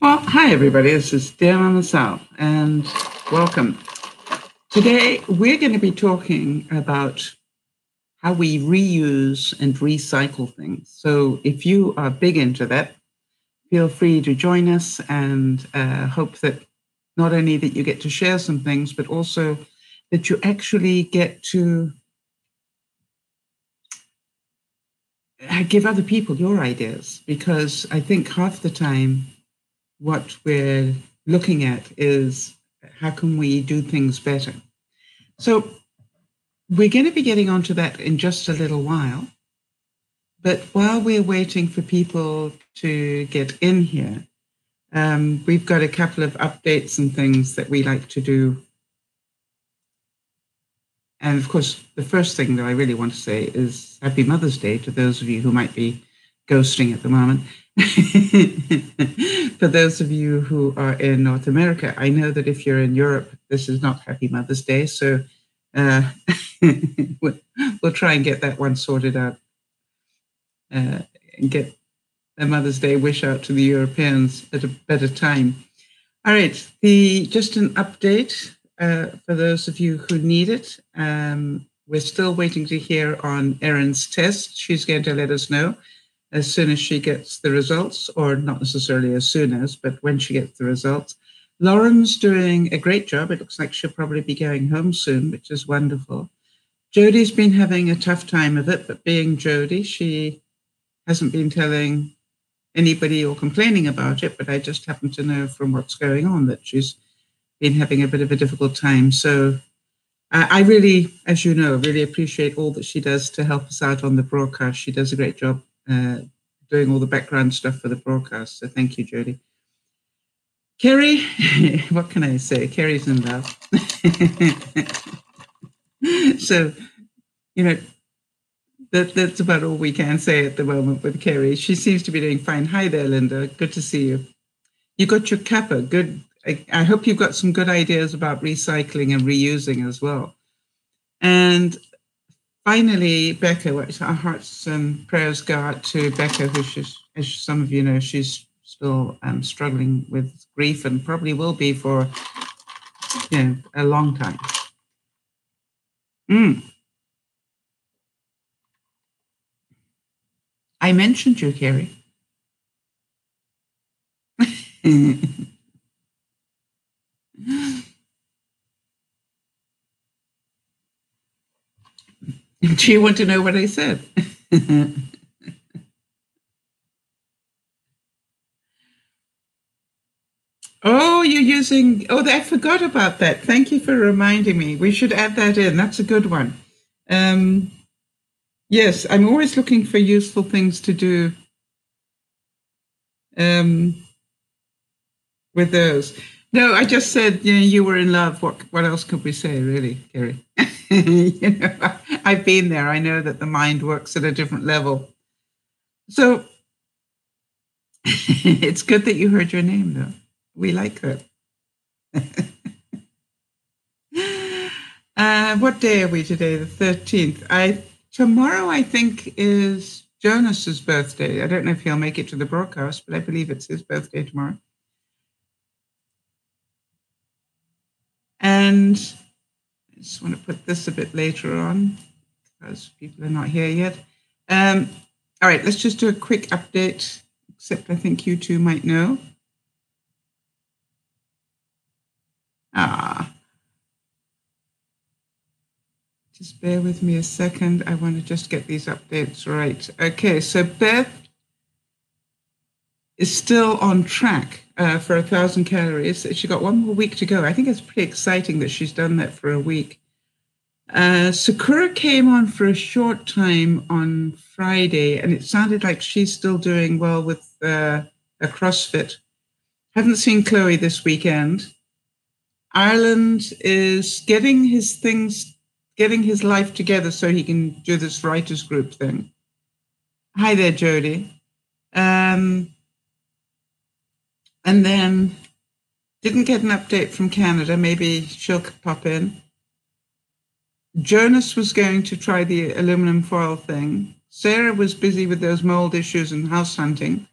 Well, hi everybody. This is DearMamaSal, and welcome. Today we're going to be talking about how we reuse and recycle things. So, if you are big into that, feel free to join us, and uh, hope that not only that you get to share some things, but also that you actually get to uh, give other people your ideas. Because I think half the time what we're looking at is how can we do things better. So we're going to be getting onto that in just a little while. But while we're waiting for people to get in here, um, we've got a couple of updates and things that we like to do. And of course, the first thing that I really want to say is Happy Mother's Day to those of you who might be ghosting at the moment. For those of you who are in North America, I know that if you're in Europe, this is not Happy Mother's Day. So uh, we'll, try and get that one sorted out uh, and get a Mother's Day wish out to the Europeans at a better time. All right, the just an update uh, for those of you who need it. Um, we're still waiting to hear on Erin's test. She's going to let us know as soon as she gets the results, or not necessarily as soon as, but when she gets the results. Lauren's doing a great job. It looks like she'll probably be going home soon, which is wonderful. Jodie's been having a tough time of it, but being Jodie, she hasn't been telling anybody or complaining about it, but I just happen to know from what's going on that she's been having a bit of a difficult time. So I really, as you know, really appreciate all that she does to help us out on the broadcast. She does a great job uh, doing all the background stuff for the broadcast. So thank you, Jody. Kerry, what can I say? Kerry's in love. so, you know, that, that's about all we can say at the moment with Kerry. She seems to be doing fine. Hi there, Linda. Good to see you. You got your kappa. Good. I, I hope you've got some good ideas about recycling and reusing as well. And finally, Becca, our hearts and prayers go out to Becca, who, as some of you know, she's still um, struggling with grief and probably will be for you know, a long time. Mm. I mentioned you, Kerry. Do you want to know what I said? oh, you're using, oh, I forgot about that. Thank you for reminding me. We should add that in. That's a good one. Um, yes, I'm always looking for useful things to do um, with those. No, I just said, you know, you were in love. What what else could we say, really, Gary? you know, I've been there. I know that the mind works at a different level. So it's good that you heard your name, though. We like that. uh, what day are we today? The thirteenth. I tomorrow, I think, is Jonas's birthday. I don't know if he'll make it to the broadcast, but I believe it's his birthday tomorrow. And I just want to put this a bit later on because people are not here yet. Um, all right, let's just do a quick update, except I think you two might know. Ah. Just bear with me a second. I want to just get these updates right. Okay, so Beth is still on track uh, for a thousand calories. She got one more week to go. I think it's pretty exciting that she's done that for a week. Uh, Sakura came on for a short time on Friday, and it sounded like she's still doing well with uh, a CrossFit. Haven't seen Chloe this weekend. Ireland is getting his things, getting his life together so he can do this writers group thing. Hi there, Jody. Um, and then didn't get an update from Canada. Maybe she'll pop in. Jonas was going to try the aluminum foil thing. Sarah was busy with those mold issues and house hunting.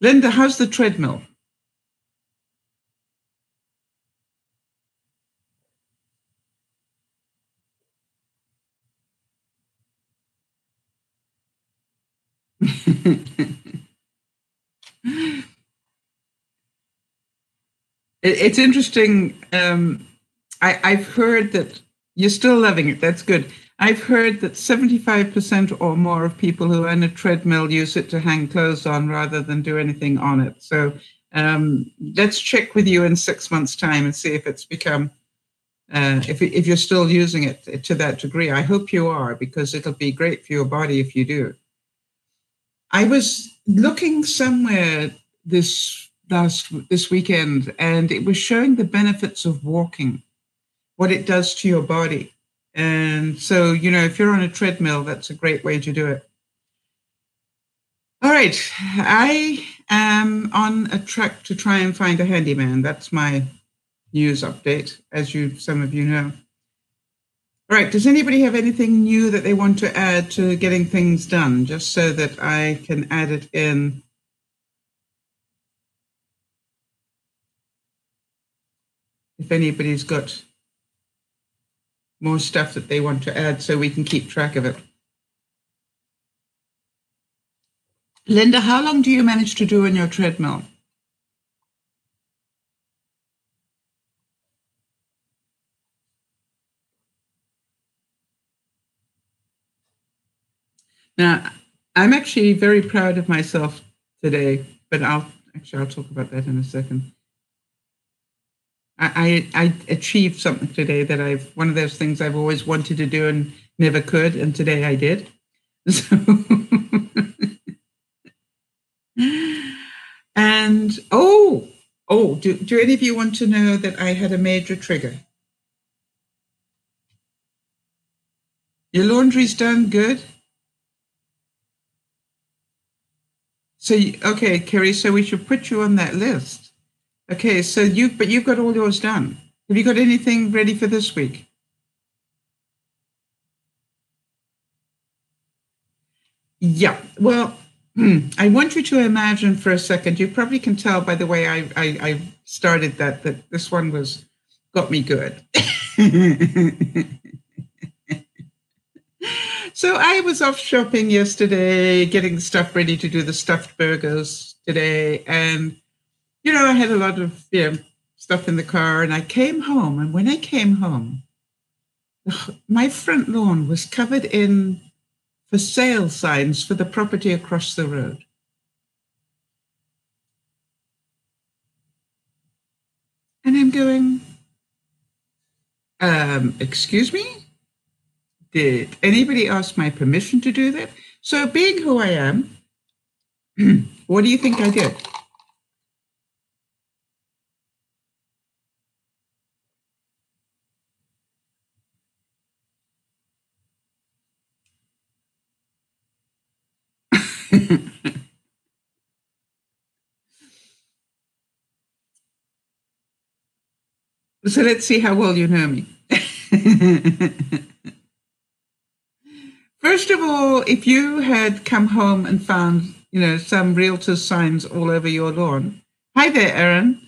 Linda, how's the treadmill? it's interesting. Um, I, I've heard that you're still loving it. That's good. I've heard that 75% or more of people who own a treadmill use it to hang clothes on rather than do anything on it. So um, let's check with you in six months' time and see if it's become, uh, if, if you're still using it to that degree. I hope you are because it'll be great for your body if you do. I was looking somewhere this last this weekend and it was showing the benefits of walking, what it does to your body. And so, you know, if you're on a treadmill, that's a great way to do it. All right. I am on a track to try and find a handyman. That's my news update, as you some of you know. All right. Does anybody have anything new that they want to add to getting things done, just so that I can add it in? If anybody's got more stuff that they want to add so we can keep track of it. Linda, how long do you manage to do on your treadmill? Now, I'm actually very proud of myself today, but I'll actually I'll talk about that in a second. I, I achieved something today that I've one of those things I've always wanted to do and never could, and today I did. So, and oh, oh, do, do any of you want to know that I had a major trigger? Your laundry's done good. So, okay, Kerry, so we should put you on that list. Okay, so you but you've got all yours done. Have you got anything ready for this week? Yeah. Well, I want you to imagine for a second. You probably can tell by the way I I, I started that that this one was got me good. so I was off shopping yesterday, getting stuff ready to do the stuffed burgers today, and you know, I had a lot of stuff in the car, and I came home. And when I came home, my front lawn was covered in for sale signs for the property across the road. And I'm going, um, excuse me? Did anybody ask my permission to do that? So, being who I am, what do you think I did? So let's see how well you know me. First of all, if you had come home and found, you know, some realtor signs all over your lawn, hi there, Erin.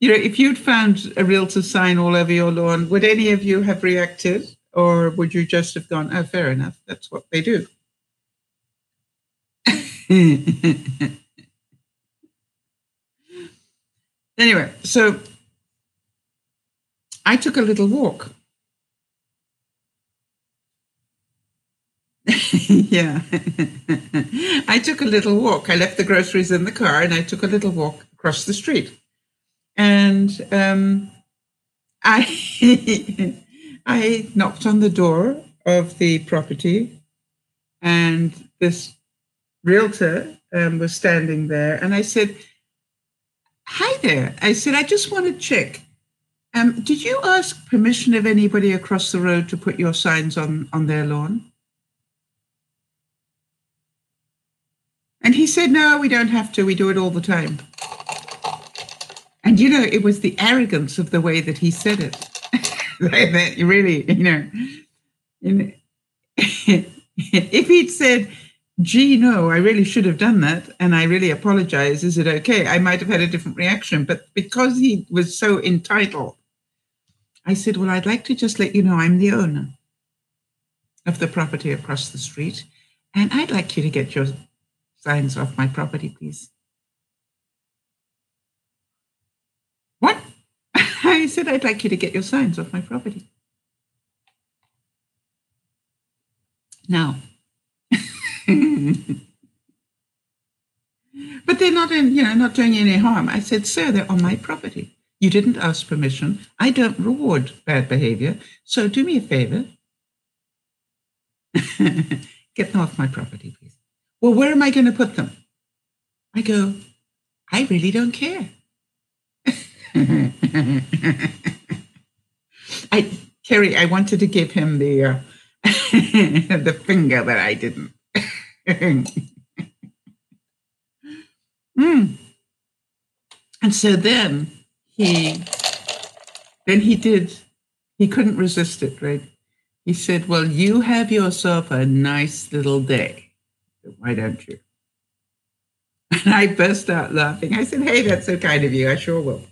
You know, if you'd found a realtor sign all over your lawn, would any of you have reacted, or would you just have gone, "Oh, fair enough, that's what they do"? anyway, so I took a little walk. yeah. I took a little walk. I left the groceries in the car and I took a little walk across the street. And um, I I knocked on the door of the property and this realtor um, was standing there, and I said, Hi there. I said, I just want to check. Um, did you ask permission of anybody across the road to put your signs on, on their lawn? And he said, No, we don't have to. We do it all the time. And you know, it was the arrogance of the way that he said it. that really, you know, if he'd said, gee, no, I really should have done that. And I really apologize. Is it okay? I might have had a different reaction. But because he was so entitled, I said, well, I'd like to just let you know I'm the owner of the property across the street. And I'd like you to get your signs off my property, please. What? I said, I'd like you to get your signs off my property. Now, but they're not in, you know, not doing any harm. I said, sir, they're on my property. You didn't ask permission. I don't reward bad behavior. So do me a favor. Get them off my property, please. Well, where am I going to put them? I go, I really don't care. I, Kerry, I wanted to give him the uh, the finger, but I didn't. mm. And so then he then he did he couldn't resist it, right? He said, Well, you have yourself a nice little day. Why don't you? And I burst out laughing. I said, Hey, that's so kind of you. I sure will.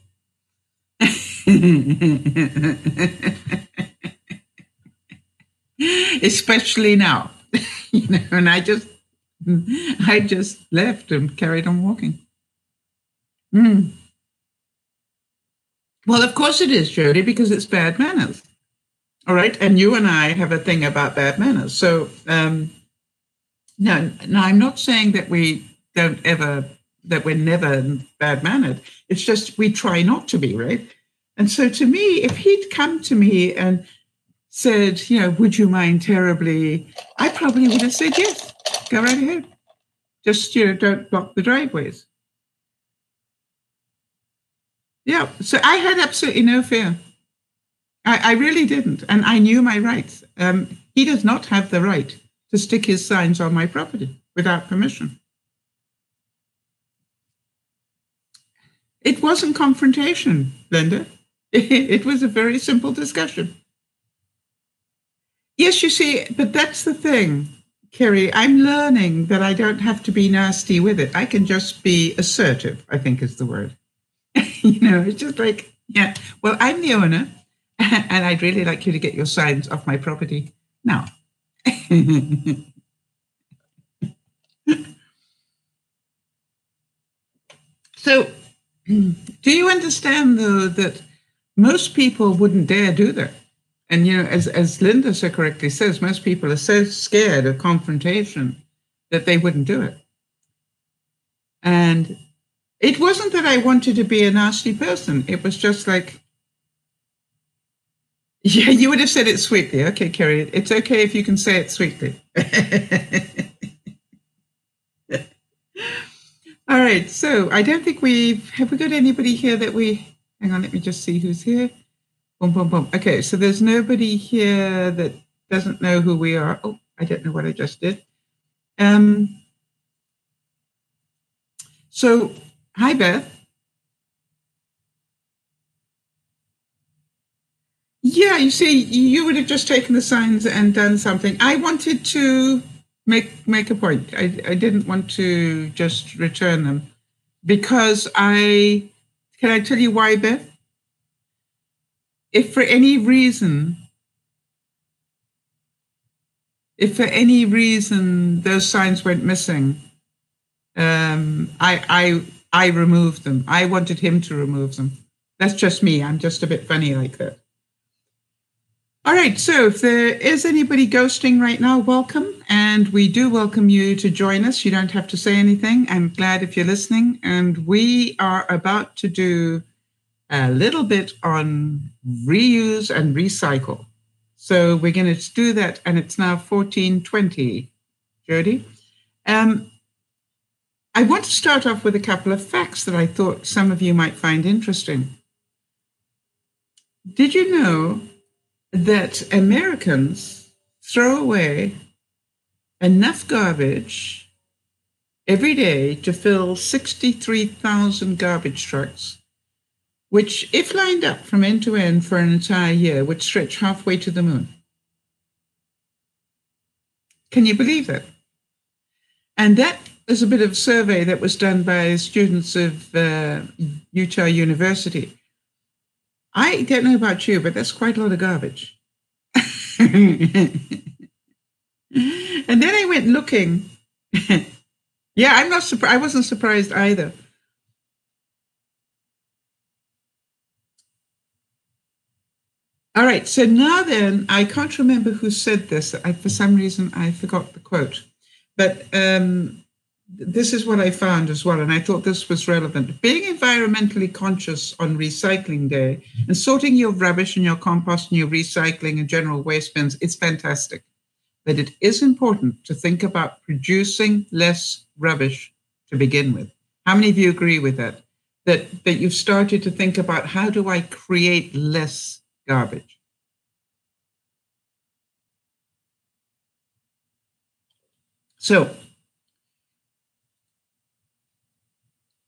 Especially now. you know, and I just I just left and carried on walking. Mm. Well, of course it is, Jody, because it's bad manners. All right. And you and I have a thing about bad manners. So, um, no, no, I'm not saying that we don't ever, that we're never bad mannered. It's just we try not to be, right? And so to me, if he'd come to me and said, you know, would you mind terribly? I probably would have said yes. Go right ahead. Just, you know, don't block the driveways. Yeah. So I had absolutely no fear. I, I really didn't. And I knew my rights. Um, he does not have the right to stick his signs on my property without permission. It wasn't confrontation, Linda. It was a very simple discussion. Yes, you see, but that's the thing. Kerry, I'm learning that I don't have to be nasty with it. I can just be assertive, I think is the word. you know, it's just like, yeah, well, I'm the owner and I'd really like you to get your signs off my property now. so, do you understand though that most people wouldn't dare do that? And you know, as as Linda so correctly says, most people are so scared of confrontation that they wouldn't do it. And it wasn't that I wanted to be a nasty person. It was just like, yeah, you would have said it sweetly. Okay, Kerry, it's okay if you can say it sweetly. All right, so I don't think we've have we got anybody here that we hang on, let me just see who's here. Boom, boom, boom. Okay, so there's nobody here that doesn't know who we are. Oh, I don't know what I just did. Um, so, hi, Beth. Yeah, you see, you would have just taken the signs and done something. I wanted to make make a point. I, I didn't want to just return them because I can I tell you why, Beth? if for any reason, if for any reason those signs went missing, um, I, I, I removed them. I wanted him to remove them. That's just me. I'm just a bit funny like that. All right, so if there is anybody ghosting right now, welcome. And we do welcome you to join us. You don't have to say anything. I'm glad if you're listening. And we are about to do a little bit on reuse and recycle. So we're going to do that, and it's now 1420. Jody? Um, I want to start off with a couple of facts that I thought some of you might find interesting. Did you know that Americans throw away enough garbage every day to fill 63,000 garbage trucks which, if lined up from end to end for an entire year, would stretch halfway to the moon. Can you believe it? And that is a bit of survey that was done by students of uh, Utah University. I don't know about you, but that's quite a lot of garbage. and then I went looking. yeah, I'm not surprised. I wasn't surprised either. All right. So now then, I can't remember who said this. I, for some reason, I forgot the quote. But um, this is what I found as well, and I thought this was relevant. Being environmentally conscious on recycling day and sorting your rubbish and your compost and your recycling and general waste bins, it's fantastic. But it is important to think about producing less rubbish to begin with. How many of you agree with that? That that you've started to think about how do I create less garbage? So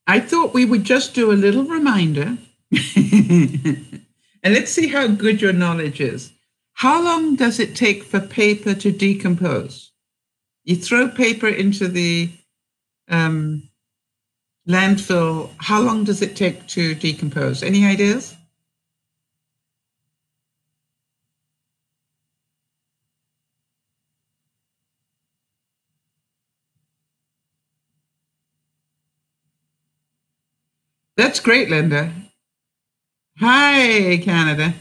I thought we would just do a little reminder and let's see how good your knowledge is. How long does it take for paper to decompose? You throw paper into the um, landfill. How long does it take to decompose? Any ideas? That's great, Linda. Hi, Canada.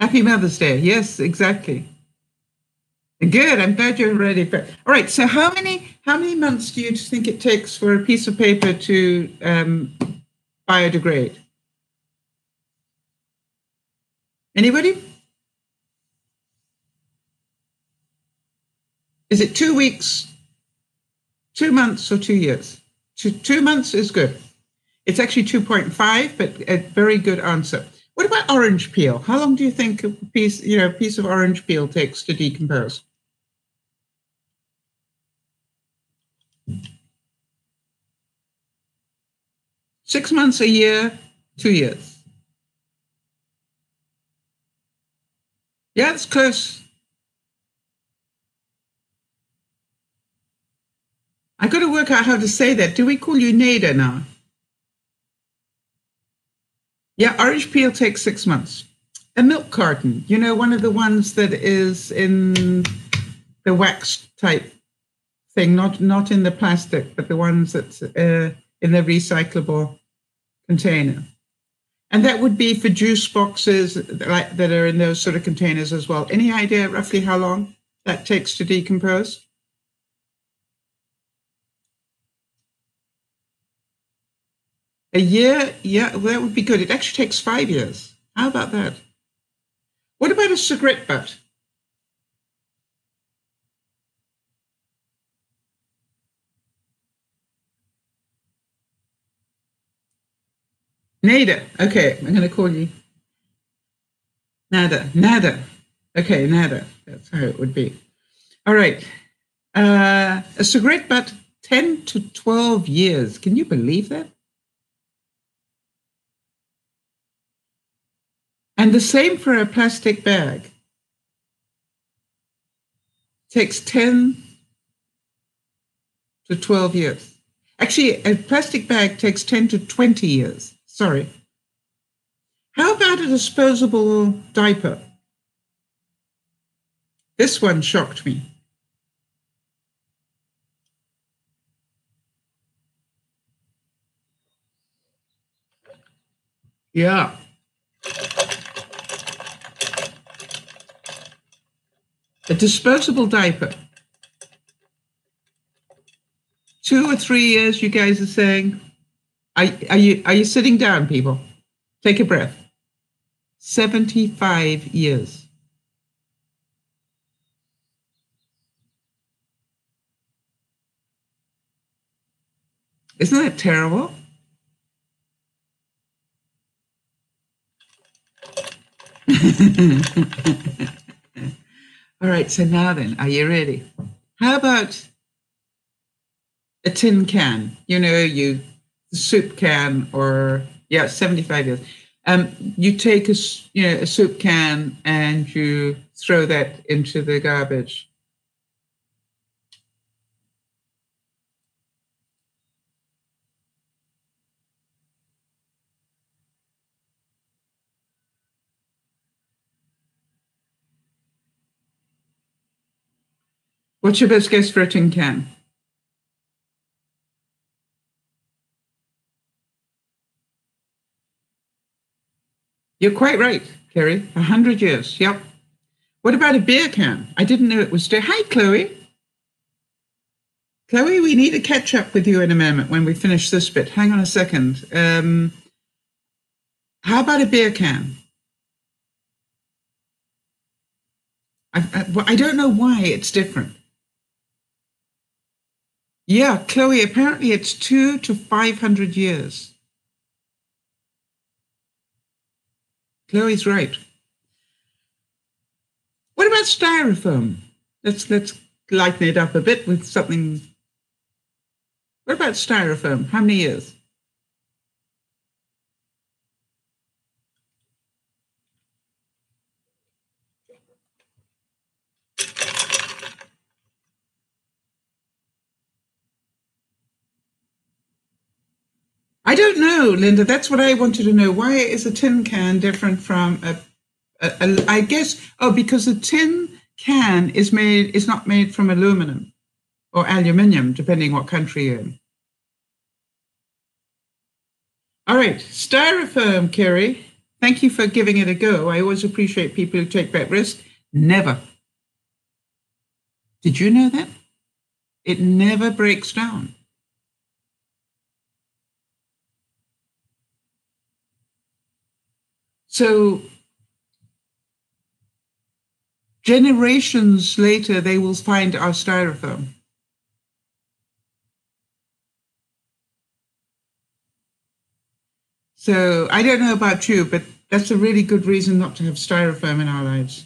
Happy Mother's Day. Yes, exactly. Good. I'm glad you're ready for. All right. So, how many how many months do you think it takes for a piece of paper to um, biodegrade? Anybody? Is it two weeks, two months or two years. Two, two months is good. It's actually 2.5, but a very good answer. What about orange peel? How long do you think a piece, you know, a piece of orange peel takes to decompose? Six months, a year, two years. Yeah, it's close. I got to work out how to say that. Do we call you Nader now? Yeah, orange peel takes six months. A milk carton, you know, one of the ones that is in the wax type thing, not not in the plastic, but the ones that's uh, in the recyclable container. And that would be for juice boxes that are in those sort of containers as well. Any idea roughly how long that takes to decompose? A year? Yeah, well, that would be good. It actually takes five years. How about that? What about a cigarette butt? Nada. Okay, I'm going to call you Nada. Nada. Okay, Nada. That's how it would be. All right. Uh, a cigarette butt, 10 to 12 years. Can you believe that? And the same for a plastic bag. It Takes 10 to 12 years. Actually, a plastic bag takes 10 to 20 years. Sorry. How about a disposable diaper? This one shocked me. Yeah. A disposable diaper. Two or three years, you guys are saying. Are, are you are you sitting down, people? Take a breath. 75 years. Isn't that terrible? All right, so now then, are you ready? How about a tin can? You know, you soup can or yeah, 75 years. Um, you take a you know a soup can and you throw that into the garbage. What's your best guess for a tin can? You're quite right, Kerry. A hundred years. Yep. What about a beer can? I didn't know it was there. Hi, Chloe. Chloe, we need to catch up with you in a moment when we finish this bit. Hang on a second. Um, how about a beer can? I, I, I don't know why it's different. Yeah, Chloe, apparently it's two to 500 years. Chloe's right. What about styrofoam? Let's let's lighten it up a bit with something. What about styrofoam? How many years? I don't know, Linda. That's what I wanted to know. Why is a tin can different from a, a, a I guess, oh, because a tin can is made is not made from aluminum or aluminium, depending what country you're in. All right, styrofoam, Kerry. Thank you for giving it a go. I always appreciate people who take that risk. Never. Did you know that? It never breaks down. So generations later, they will find our styrofoam. So I don't know about you, but that's a really good reason not to have styrofoam in our lives.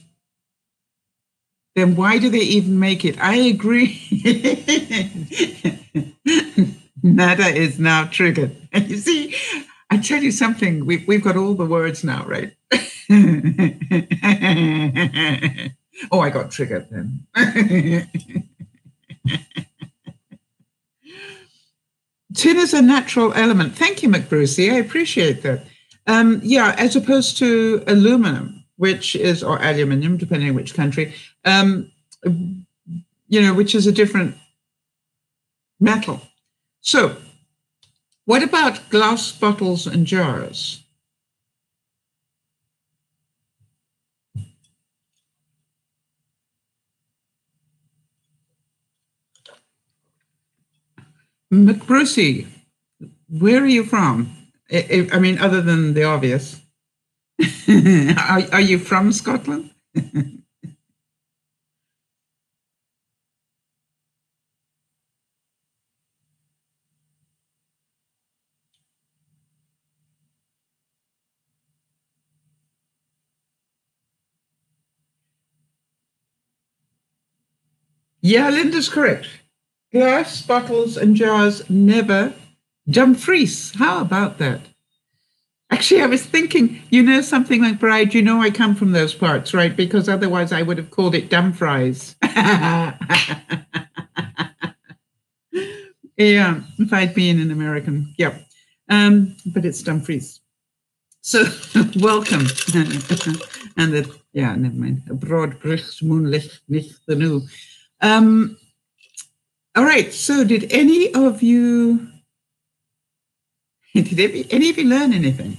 Then why do they even make it? I agree. Nada is now triggered. And you see, I tell you something, we've, we've got all the words now, right? oh, I got triggered then. Tin is a natural element. Thank you, McBrucey. I appreciate that. Um, yeah, as opposed to aluminum, which is, or aluminium, depending on which country, um, you know, which is a different metal. So what about glass bottles and jars? McBrucey, where are you from? I, I mean, other than the obvious. are, are you from Scotland? Yeah, Linda's correct. Glass bottles and jars never Dumfries. How about that? Actually, I was thinking, you know, something like Bride, you know, I come from those parts, right? Because otherwise I would have called it Dumfries. yeah, if I'd been an American. Yep. Um, but it's Dumfries. So welcome. and the, yeah, never mind. A braw bricht moonlicht nicht the um, all right. So, did any of you did any, of you learn anything?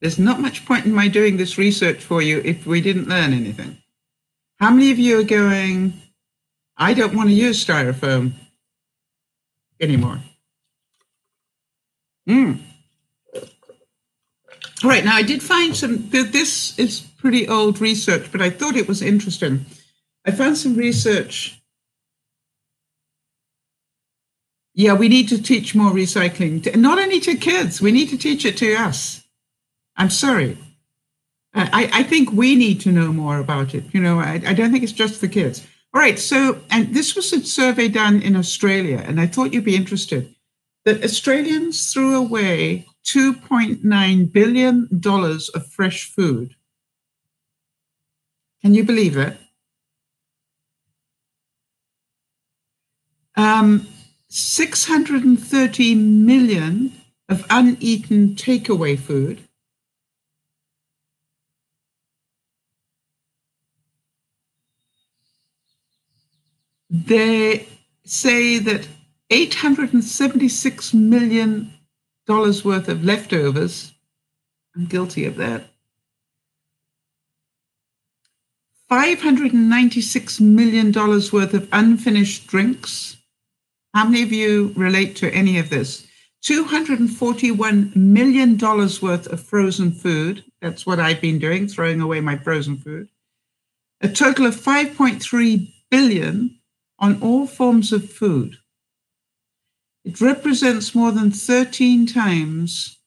There's not much point in my doing this research for you if we didn't learn anything. How many of you are going, I don't want to use styrofoam anymore? Hmm. All right, now I did find some, this is pretty old research, but I thought it was interesting. I found some research. Yeah, we need to teach more recycling, to, not only to kids, we need to teach it to us. I'm sorry. I, I think we need to know more about it. You know, I, I don't think it's just the kids. All right, so, and this was a survey done in Australia, and I thought you'd be interested that Australians threw away $2.9 billion of fresh food. Can you believe it? Um, 630 million of uneaten takeaway food. They say that $876 million worth of leftovers. I'm guilty of that. $596 million worth of unfinished drinks. How many of you relate to any of this? $241 million worth of frozen food. That's what I've been doing, throwing away my frozen food. A total of 5.3 billion on all forms of food. It represents more than 13 times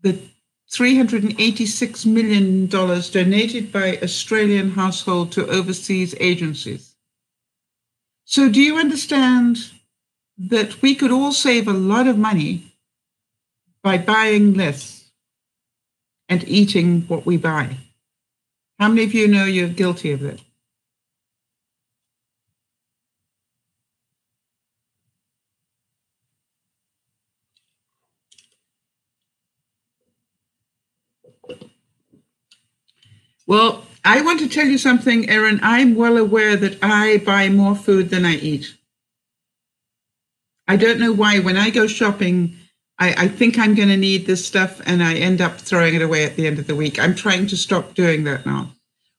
the $386 million donated by Australian household to overseas agencies. So, do you understand that we could all save a lot of money by buying less and eating what we buy? How many of you know you're guilty of it? Well, I want to tell you something, Erin. I'm well aware that I buy more food than I eat. I don't know why. When I go shopping, I, I think I'm going to need this stuff and I end up throwing it away at the end of the week. I'm trying to stop doing that now.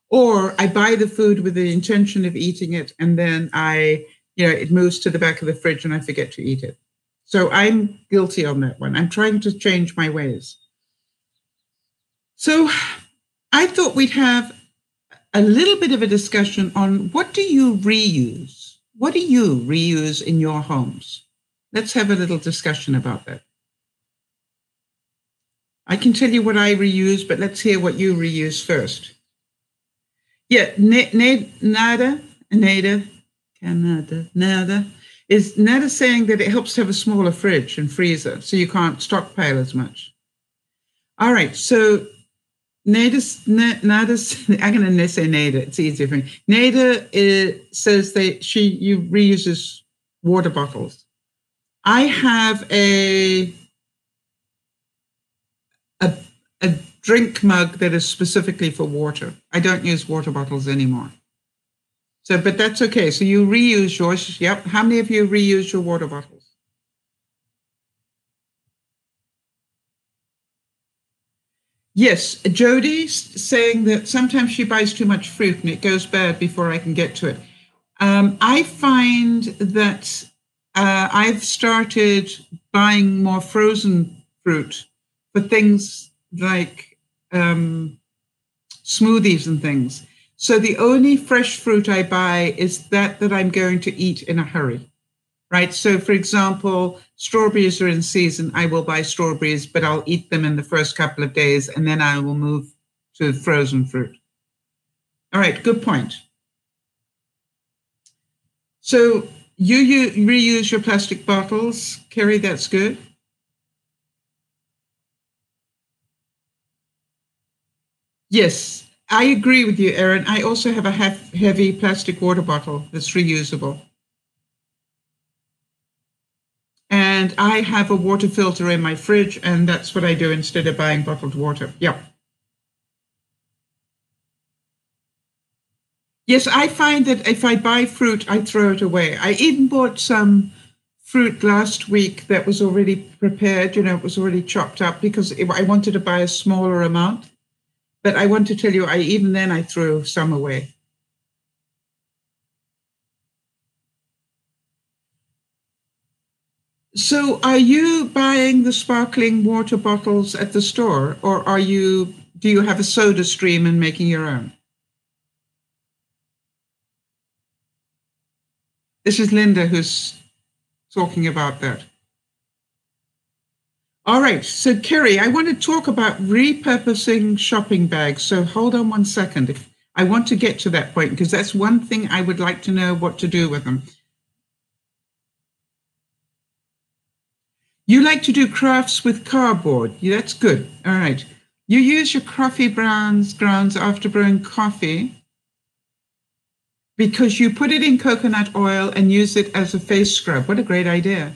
Or I buy the food with the intention of eating it and then I, you know, it moves to the back of the fridge and I forget to eat it. So I'm guilty on that one. I'm trying to change my ways. So I thought we'd have a little bit of a discussion on what do you reuse? What do you reuse in your homes? Let's have a little discussion about that. I can tell you what I reuse, but let's hear what you reuse first. Yeah, Nada, Nada, Canada, Nada, is Nada saying that it helps to have a smaller fridge and freezer so you can't stockpile as much. All right, so Nada, Nada, I'm going to say Nada. It's easier for me. Nada says that she you reuses water bottles. I have a a a drink mug that is specifically for water. I don't use water bottles anymore. So, but that's okay. So you reuse yours. Yep. How many of you reuse your water bottles? Yes, Jody's saying that sometimes she buys too much fruit and it goes bad before I can get to it. Um, I find that uh, I've started buying more frozen fruit for things like um, smoothies and things. So the only fresh fruit I buy is that that I'm going to eat in a hurry right? So, for example, strawberries are in season. I will buy strawberries, but I'll eat them in the first couple of days and then I will move to frozen fruit. All right, good point. So, you, you reuse your plastic bottles, Kerry, that's good. Yes, I agree with you, Erin. I also have a heavy plastic water bottle that's reusable. And I have a water filter in my fridge, and that's what I do instead of buying bottled water. Yeah. Yes, I find that if I buy fruit, I throw it away. I even bought some fruit last week that was already prepared, you know, it was already chopped up because I wanted to buy a smaller amount. But I want to tell you, I even then I threw some away. So, are you buying the sparkling water bottles at the store, or are you? Do you have a Soda Stream and making your own? This is Linda who's talking about that. All right, so Kerry, I want to talk about repurposing shopping bags. So hold on one second. If I want to get to that point because that's one thing I would like to know what to do with them. You like to do crafts with cardboard. Yeah, that's good. All right. You use your coffee grounds grounds after brewing coffee because you put it in coconut oil and use it as a face scrub. What a great idea.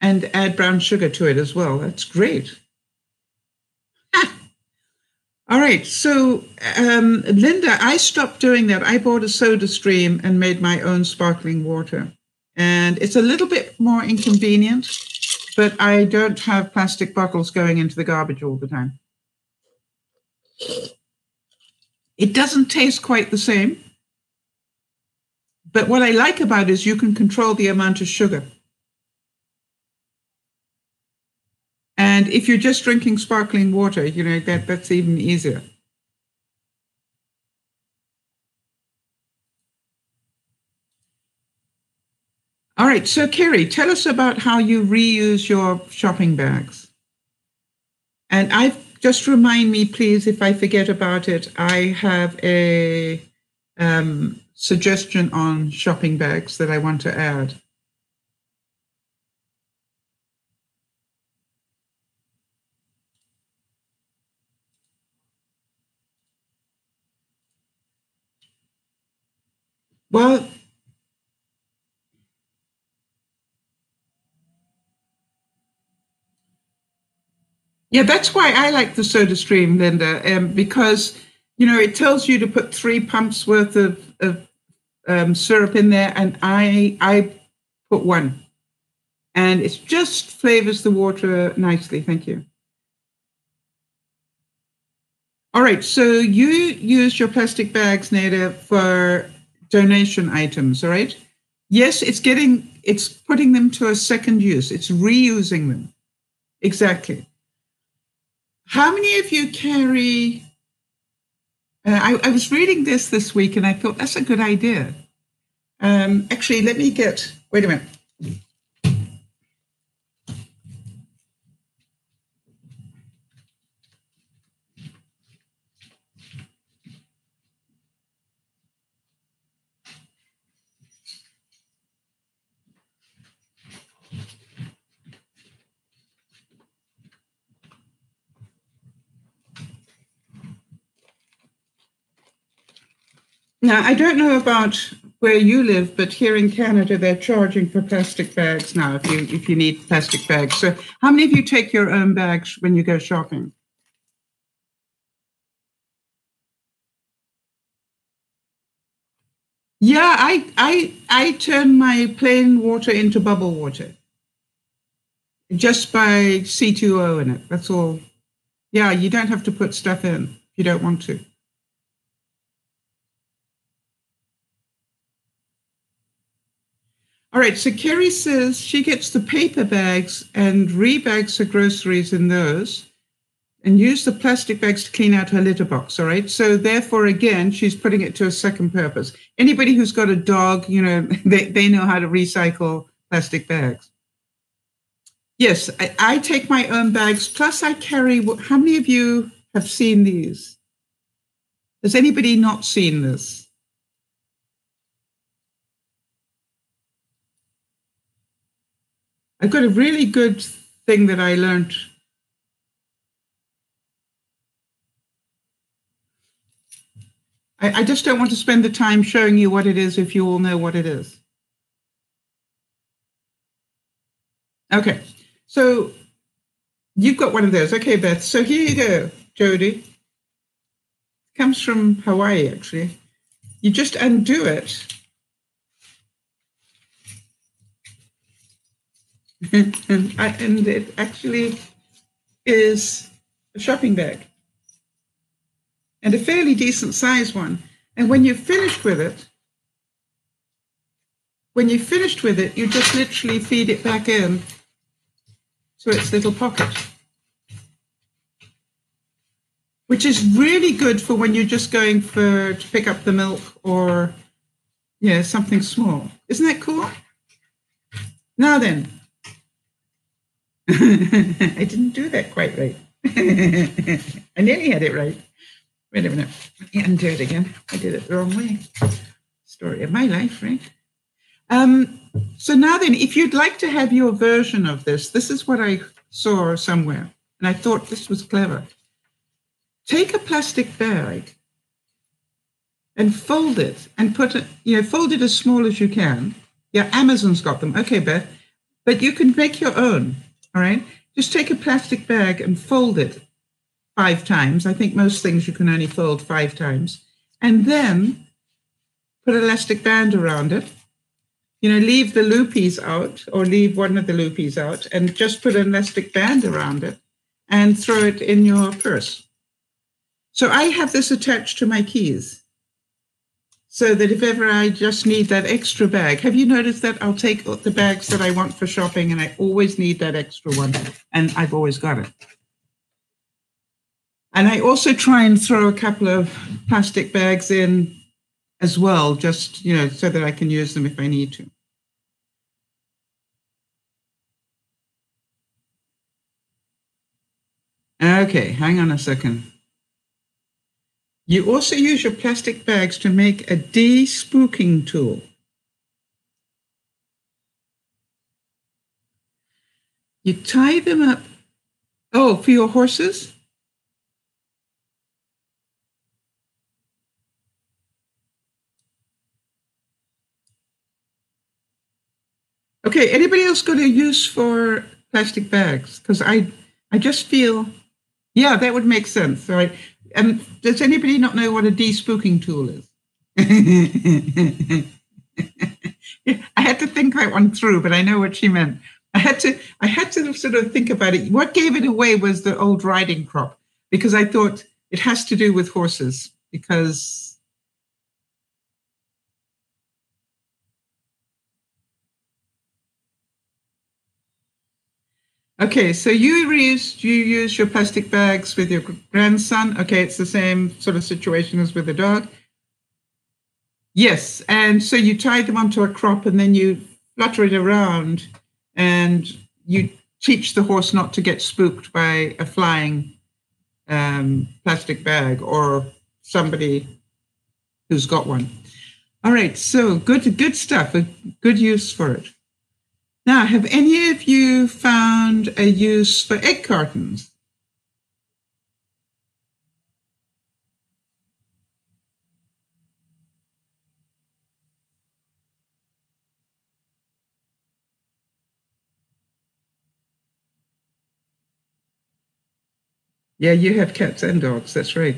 And add brown sugar to it as well. That's great. All right. So, um, Linda, I stopped doing that. I bought a SodaStream and made my own sparkling water. And it's a little bit more inconvenient, but I don't have plastic bottles going into the garbage all the time. It doesn't taste quite the same. But what I like about it is you can control the amount of sugar. And if you're just drinking sparkling water, you know, that, that's even easier. All right, so Kerry, tell us about how you reuse your shopping bags. And I just remind me, please, if I forget about it, I have a um, suggestion on shopping bags that I want to add. Well, yeah, that's why I like the SodaStream, Linda, um, because you know it tells you to put three pumps worth of, of um, syrup in there, and I I put one, and it just flavors the water nicely. Thank you. All right, so you use your plastic bags, Nada, for donation items. All right. Yes, it's getting it's putting them to a second use. It's reusing them. Exactly. How many of you carry uh, I, I, was reading this this week and I thought that's a good idea. Um, actually, let me get, wait a minute. Now, I don't know about where you live, but here in Canada, they're charging for plastic bags now if you if you need plastic bags. So, how many of you take your own bags when you go shopping? Yeah, I I I turn my plain water into bubble water just by C2O in it. That's all. Yeah, you don't have to put stuff in if you don't want to. All right, so Kerry says she gets the paper bags and rebags her groceries in those and use the plastic bags to clean out her litter box. All right. So therefore, again, she's putting it to a second purpose. Anybody who's got a dog, you know, they, they know how to recycle plastic bags. Yes, I, I take my own bags. Plus, I carry. How many of you have seen these? Has anybody not seen this? I've got a really good thing that I learned. I, I just don't want to spend the time showing you what it is if you all know what it is. Okay, so you've got one of those. Okay, Beth. So here you go, Jody. Comes from Hawaii, actually. You just undo it and, I, and it actually is a shopping bag and a fairly decent size one. And when you're finished with it, when you're finished with it, you just literally feed it back in to its little pocket, which is really good for when you're just going for to pick up the milk or yeah something small. Isn't that cool? Now then, I didn't do that quite right. I nearly had it right. Wait a minute. Undo it again. I did it the wrong way. Story of my life, right? Um, so now then, if you'd like to have your version of this, this is what I saw somewhere, and I thought this was clever. Take a plastic bag and fold it and put it, you know, fold it as small as you can. Yeah, Amazon's got them. Okay, Beth. But you can make your own. All right. Just take a plastic bag and fold it five times. I think most things you can only fold five times. And then put an elastic band around it. You know, leave the loopies out or leave one of the loopies out and just put an elastic band around it and throw it in your purse. So I have this attached to my keys so that if ever I just need that extra bag, have you noticed that I'll take the bags that I want for shopping and I always need that extra one and I've always got it. And I also try and throw a couple of plastic bags in as well, just, you know, so that I can use them if I need to. Okay, hang on a second. You also use your plastic bags to make a de-spooking tool. You tie them up. Oh, for your horses? Okay, anybody else got a use for plastic bags? Because I, I just feel, yeah, that would make sense. Right. Um, does anybody not know what a despooking tool is? I had to think that one through, but I know what she meant. I had to I had to sort of think about it. What gave it away was the old riding crop, because I thought it has to do with horses, because Okay, so you reuse you use your plastic bags with your grandson. Okay, it's the same sort of situation as with the dog. Yes, and so you tie them onto a crop and then you flutter it around and you teach the horse not to get spooked by a flying um, plastic bag or somebody who's got one. All right, so good good stuff, a good use for it. Now, have any of you found a use for egg cartons? Yeah, you have cats and dogs. That's right.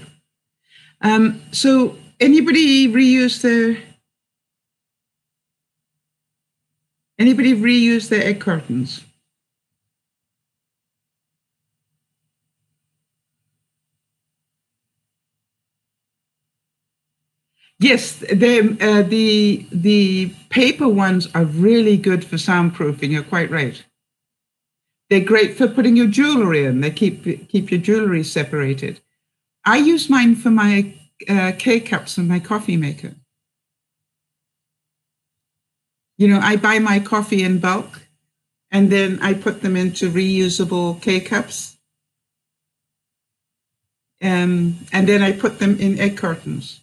Um, so, anybody reuse their Anybody reuse their egg cartons? Yes, uh, the the paper ones are really good for soundproofing. You're quite right. They're great for putting your jewelry in. They keep keep your jewelry separated. I use mine for my uh, K cups and my coffee maker. You know, I buy my coffee in bulk and then I put them into reusable K cups. Um, and then I put them in egg cartons.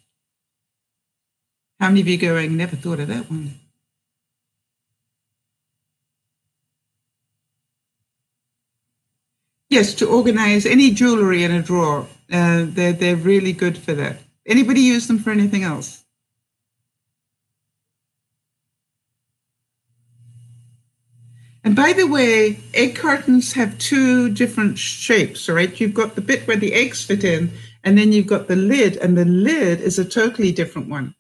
How many of you going, never thought of that one? Yes, to organize any jewelry in a drawer. Uh, they're, they're really good for that. Anybody use them for anything else? And by the way, egg cartons have two different shapes, right? You've got the bit where the eggs fit in, and then you've got the lid, and the lid is a totally different one.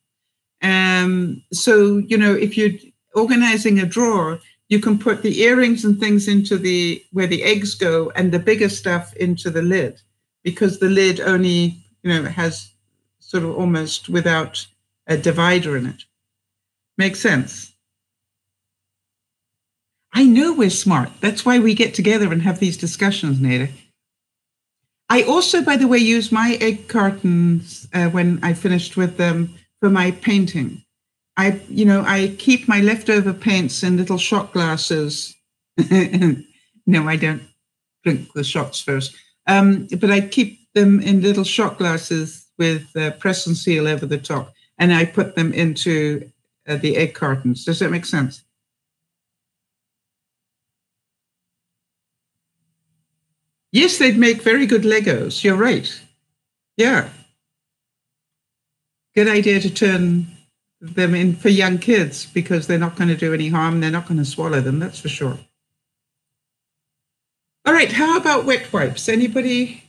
Um, so, you know, if you're organizing a drawer, you can put the earrings and things into the where the eggs go and the bigger stuff into the lid because the lid only, you know, has sort of almost without a divider in it. Makes sense. I know we're smart. That's why we get together and have these discussions, Nada. I also, by the way, use my egg cartons uh, when I finished with them for my painting. I, you know, I keep my leftover paints in little shot glasses. no, I don't drink the shots first. Um, but I keep them in little shot glasses with uh, press and seal over the top, and I put them into uh, the egg cartons. Does that make sense? Yes, they'd make very good Legos. You're right. Yeah. Good idea to turn them in for young kids because they're not going to do any harm. They're not going to swallow them, that's for sure. All right, how about wet wipes? Anybody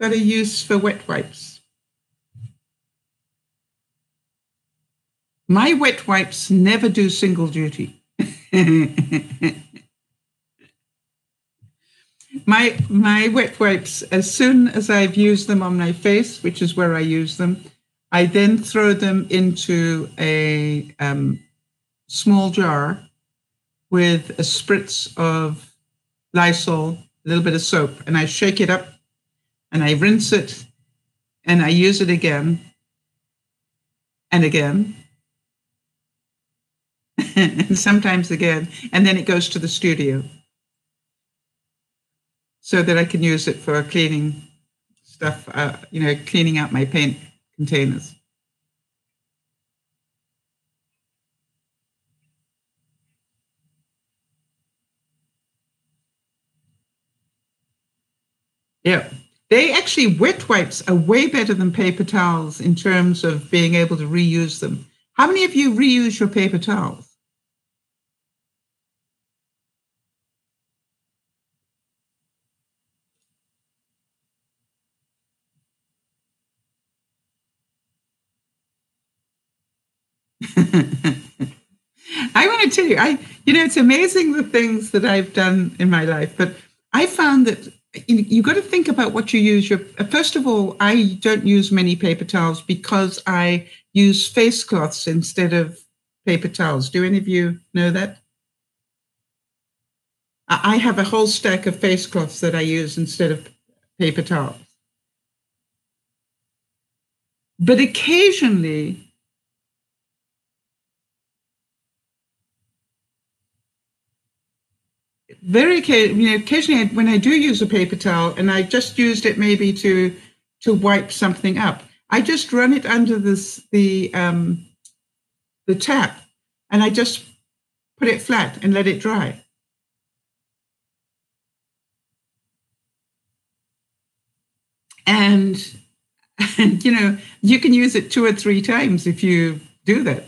got a use for wet wipes? My wet wipes never do single duty. my my wet wipes, as soon as I've used them on my face, which is where I use them, I then throw them into a um, small jar with a spritz of Lysol, a little bit of soap, and I shake it up and I rinse it and I use it again and again and sometimes again, and then it goes to the studio so that I can use it for cleaning stuff, uh, you know, cleaning out my paint containers. Yeah. They actually, wet wipes are way better than paper towels in terms of being able to reuse them. How many of you reuse your paper towels? I want to tell you, I you know, it's amazing the things that I've done in my life, but I found that you've got to think about what you use. Your uh, first of all, I don't use many paper towels because I use face cloths instead of paper towels. Do any of you know that? I have a whole stack of face cloths that I use instead of paper towels. But occasionally, very you know occasionally when I do use a paper towel and I just used it maybe to to wipe something up, I just run it under this the um, the tap and I just put it flat and let it dry. And, and you know you can use it two or three times if you do that.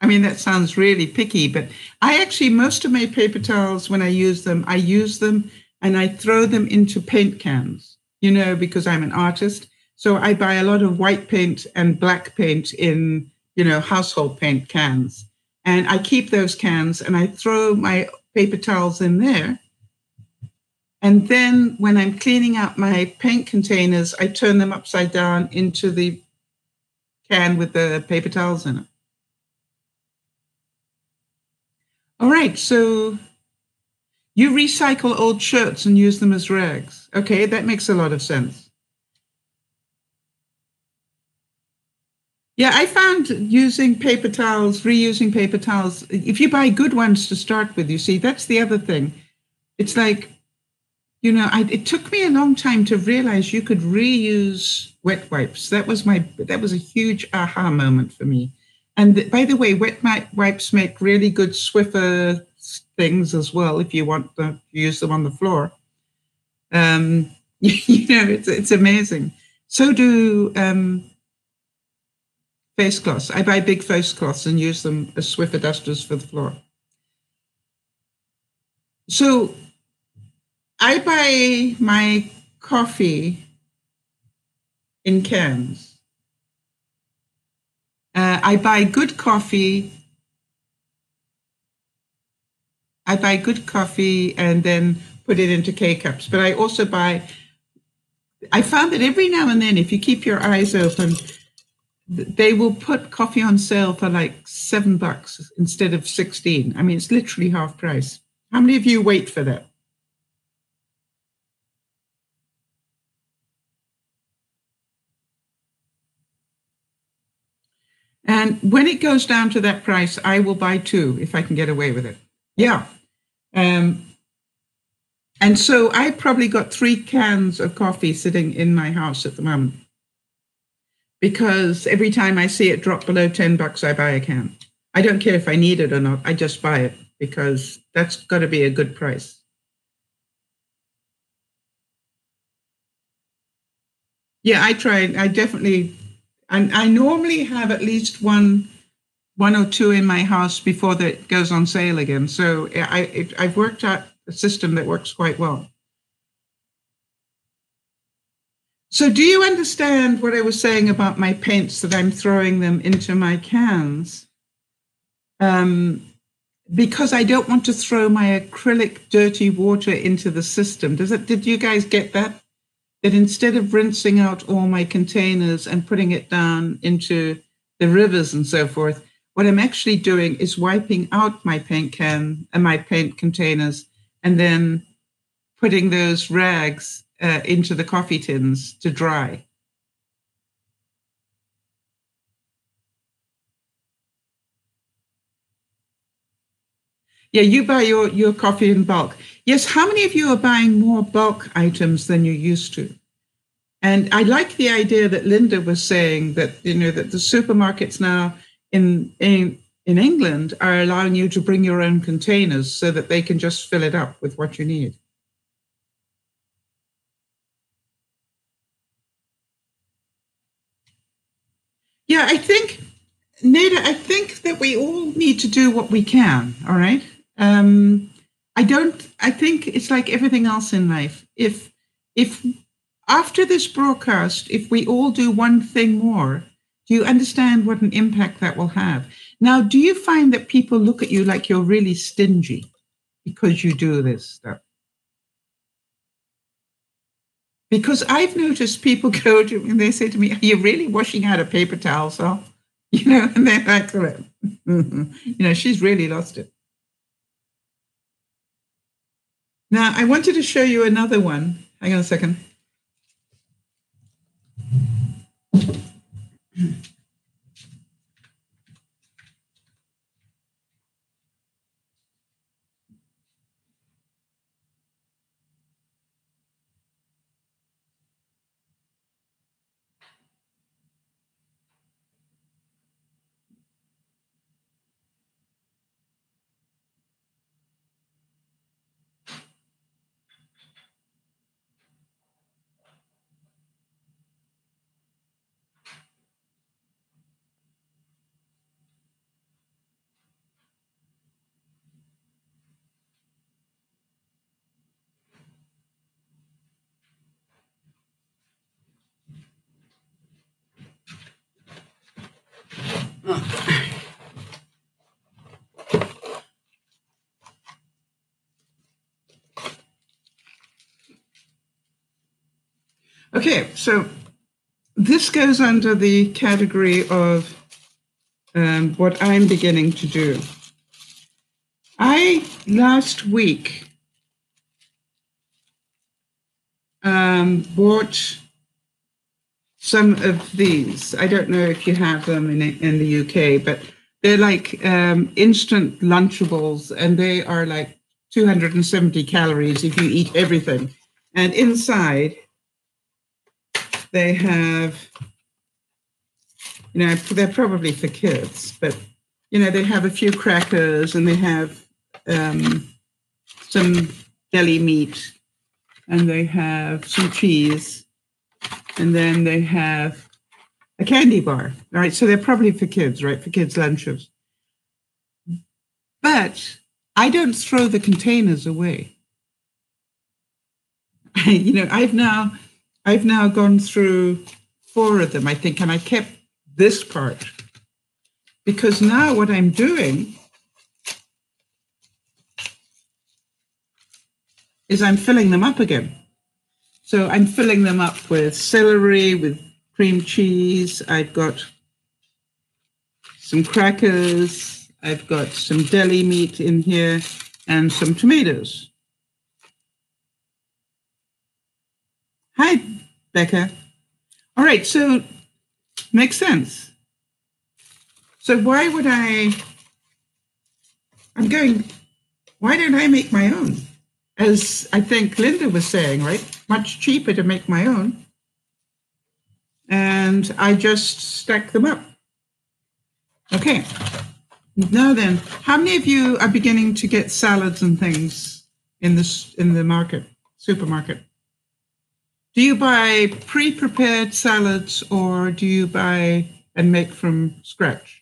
I mean, that sounds really picky, but I actually, most of my paper towels, when I use them, I use them and I throw them into paint cans, you know, because I'm an artist. So I buy a lot of white paint and black paint in, you know, household paint cans. And I keep those cans and I throw my paper towels in there. And then when I'm cleaning out my paint containers, I turn them upside down into the can with the paper towels in it. All right, so you recycle old shirts and use them as rags. Okay, that makes a lot of sense. Yeah, I found using paper towels, reusing paper towels, if you buy good ones to start with, you see, that's the other thing. It's like, you know, I, it took me a long time to realize you could reuse wet wipes. That was my, that was a huge aha moment for me. And by the way, wet wipes make really good Swiffer things as well if you want to use them on the floor. Um, you know, it's, it's amazing. So do um, face cloths. I buy big face cloths and use them as Swiffer dusters for the floor. So I buy my coffee in cans. Uh, I buy good coffee. I buy good coffee and then put it into K cups. But I also buy, I found that every now and then, if you keep your eyes open, they will put coffee on sale for like seven bucks instead of 16. I mean, it's literally half price. How many of you wait for that? And when it goes down to that price, I will buy two if I can get away with it. Yeah. Um, and so I probably got three cans of coffee sitting in my house at the moment because every time I see it drop below 10 bucks, I buy a can. I don't care if I need it or not. I just buy it because that's got to be a good price. Yeah, I try. I definitely, and I normally have at least one, one or two in my house before that goes on sale again. So I, I've worked out a system that works quite well. So, do you understand what I was saying about my paints that I'm throwing them into my cans? Um, because I don't want to throw my acrylic dirty water into the system. Does it? Did you guys get that? That instead of rinsing out all my containers and putting it down into the rivers and so forth, what I'm actually doing is wiping out my paint can and my paint containers, and then putting those rags uh, into the coffee tins to dry. Yeah, you buy your, your coffee in bulk. Yes, how many of you are buying more bulk items than you used to? And I like the idea that Linda was saying that, you know, that the supermarkets now in, in, in England are allowing you to bring your own containers so that they can just fill it up with what you need. Yeah, I think, Nada, I think that we all need to do what we can. All right. Um, I don't. I think it's like everything else in life. If if after this broadcast, if we all do one thing more, do you understand what an impact that will have? Now, do you find that people look at you like you're really stingy because you do this stuff? Because I've noticed people go to me and they say to me, Are you really washing out a paper towel, so you know, and they're like, you know, she's really lost it. Now, I wanted to show you another one. Hang on a second. Okay, so this goes under the category of um, what I'm beginning to do. I last week um, bought some of these. I don't know if you have them in in the UK, but they're like um, instant Lunchables, and they are like 270 calories if you eat everything. And inside they have, you know, they're probably for kids, but, you know, they have a few crackers and they have um, some deli meat and they have some cheese and then they have a candy bar. right? So they're probably for kids, right? For kids' lunches. But I don't throw the containers away. you know, I've now I've now gone through four of them, I think, and I kept this part because now what I'm doing is I'm filling them up again. So I'm filling them up with celery, with cream cheese. I've got some crackers. I've got some deli meat in here and some tomatoes. Hi, Becca. All right, so makes sense. So why would I? I'm going. Why don't I make my own? As I think Linda was saying, right? Much cheaper to make my own. And I just stack them up. Okay. Now then, how many of you are beginning to get salads and things in this in the market, supermarket? Do you buy pre-prepared salads or do you buy and make from scratch?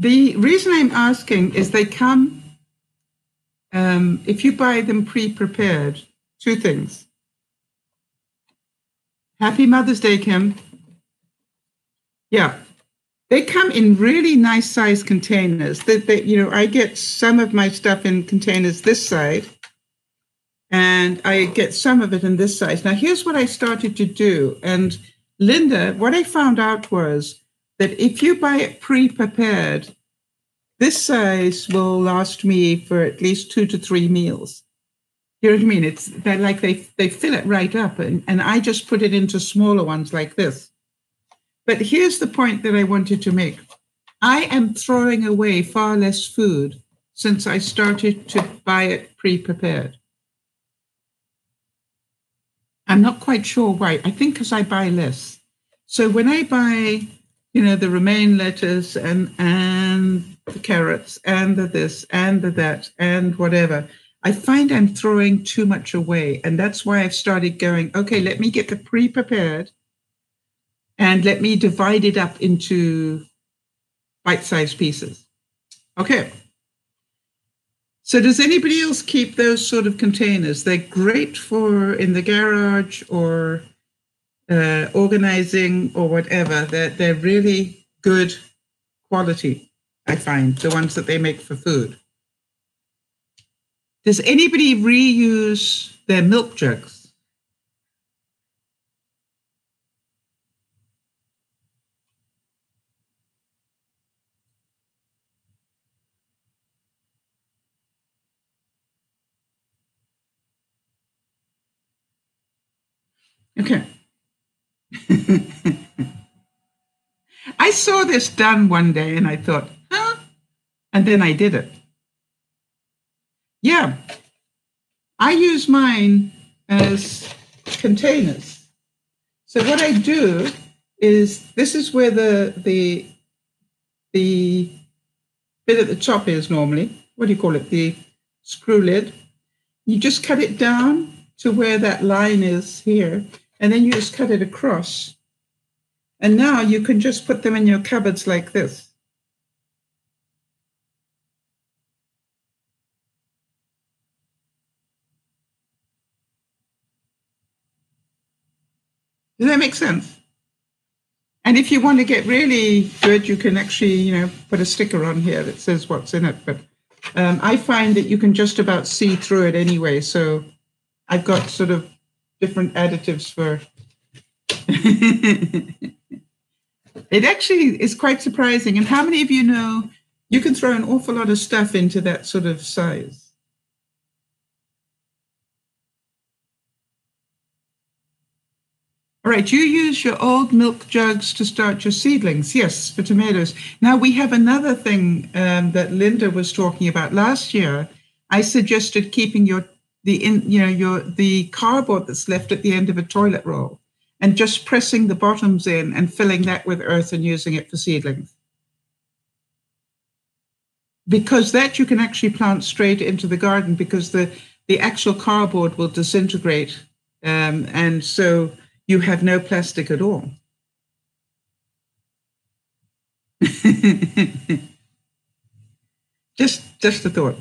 The reason I'm asking is they come, um, if you buy them pre prepared, two things. Happy Mother's Day, Kim. Yeah. They come in really nice size containers. That they, you know, I get some of my stuff in containers this side, and I get some of it in this size. Now, here's what I started to do. And Linda, what I found out was that if you buy it pre-prepared, this size will last me for at least two to three meals. You know what I mean? It's they're like they they fill it right up, and, and I just put it into smaller ones like this. But here's the point that I wanted to make. I am throwing away far less food since I started to buy it pre-prepared. I'm not quite sure why. I think because I buy less. So when I buy you know, the romaine lettuce and and the carrots and the this and the that and whatever. I find I'm throwing too much away. And that's why I've started going, okay, let me get the pre-prepared and let me divide it up into bite-sized pieces. Okay. So does anybody else keep those sort of containers? They're great for in the garage or uh, organizing or whatever, they're, they're really good quality, I find, the ones that they make for food. Does anybody reuse their milk jugs? Okay. I saw this done one day and I thought, huh? And then I did it. Yeah. I use mine as containers. So what I do is this is where the the the bit at the top is normally. What do you call it? The screw lid. You just cut it down to where that line is here and then you just cut it across. And now you can just put them in your cupboards like this. Does that make sense? And if you want to get really good, you can actually, you know, put a sticker on here that says what's in it. But um, I find that you can just about see through it anyway. So I've got sort of different additives for. it actually is quite surprising. And how many of you know you can throw an awful lot of stuff into that sort of size? All right, you use your old milk jugs to start your seedlings. Yes, for tomatoes. Now we have another thing um, that Linda was talking about last year. I suggested keeping your the in you know your the cardboard that's left at the end of a toilet roll and just pressing the bottoms in and filling that with earth and using it for seedlings. Because that you can actually plant straight into the garden because the the actual cardboard will disintegrate um, and so you have no plastic at all. Just just a thought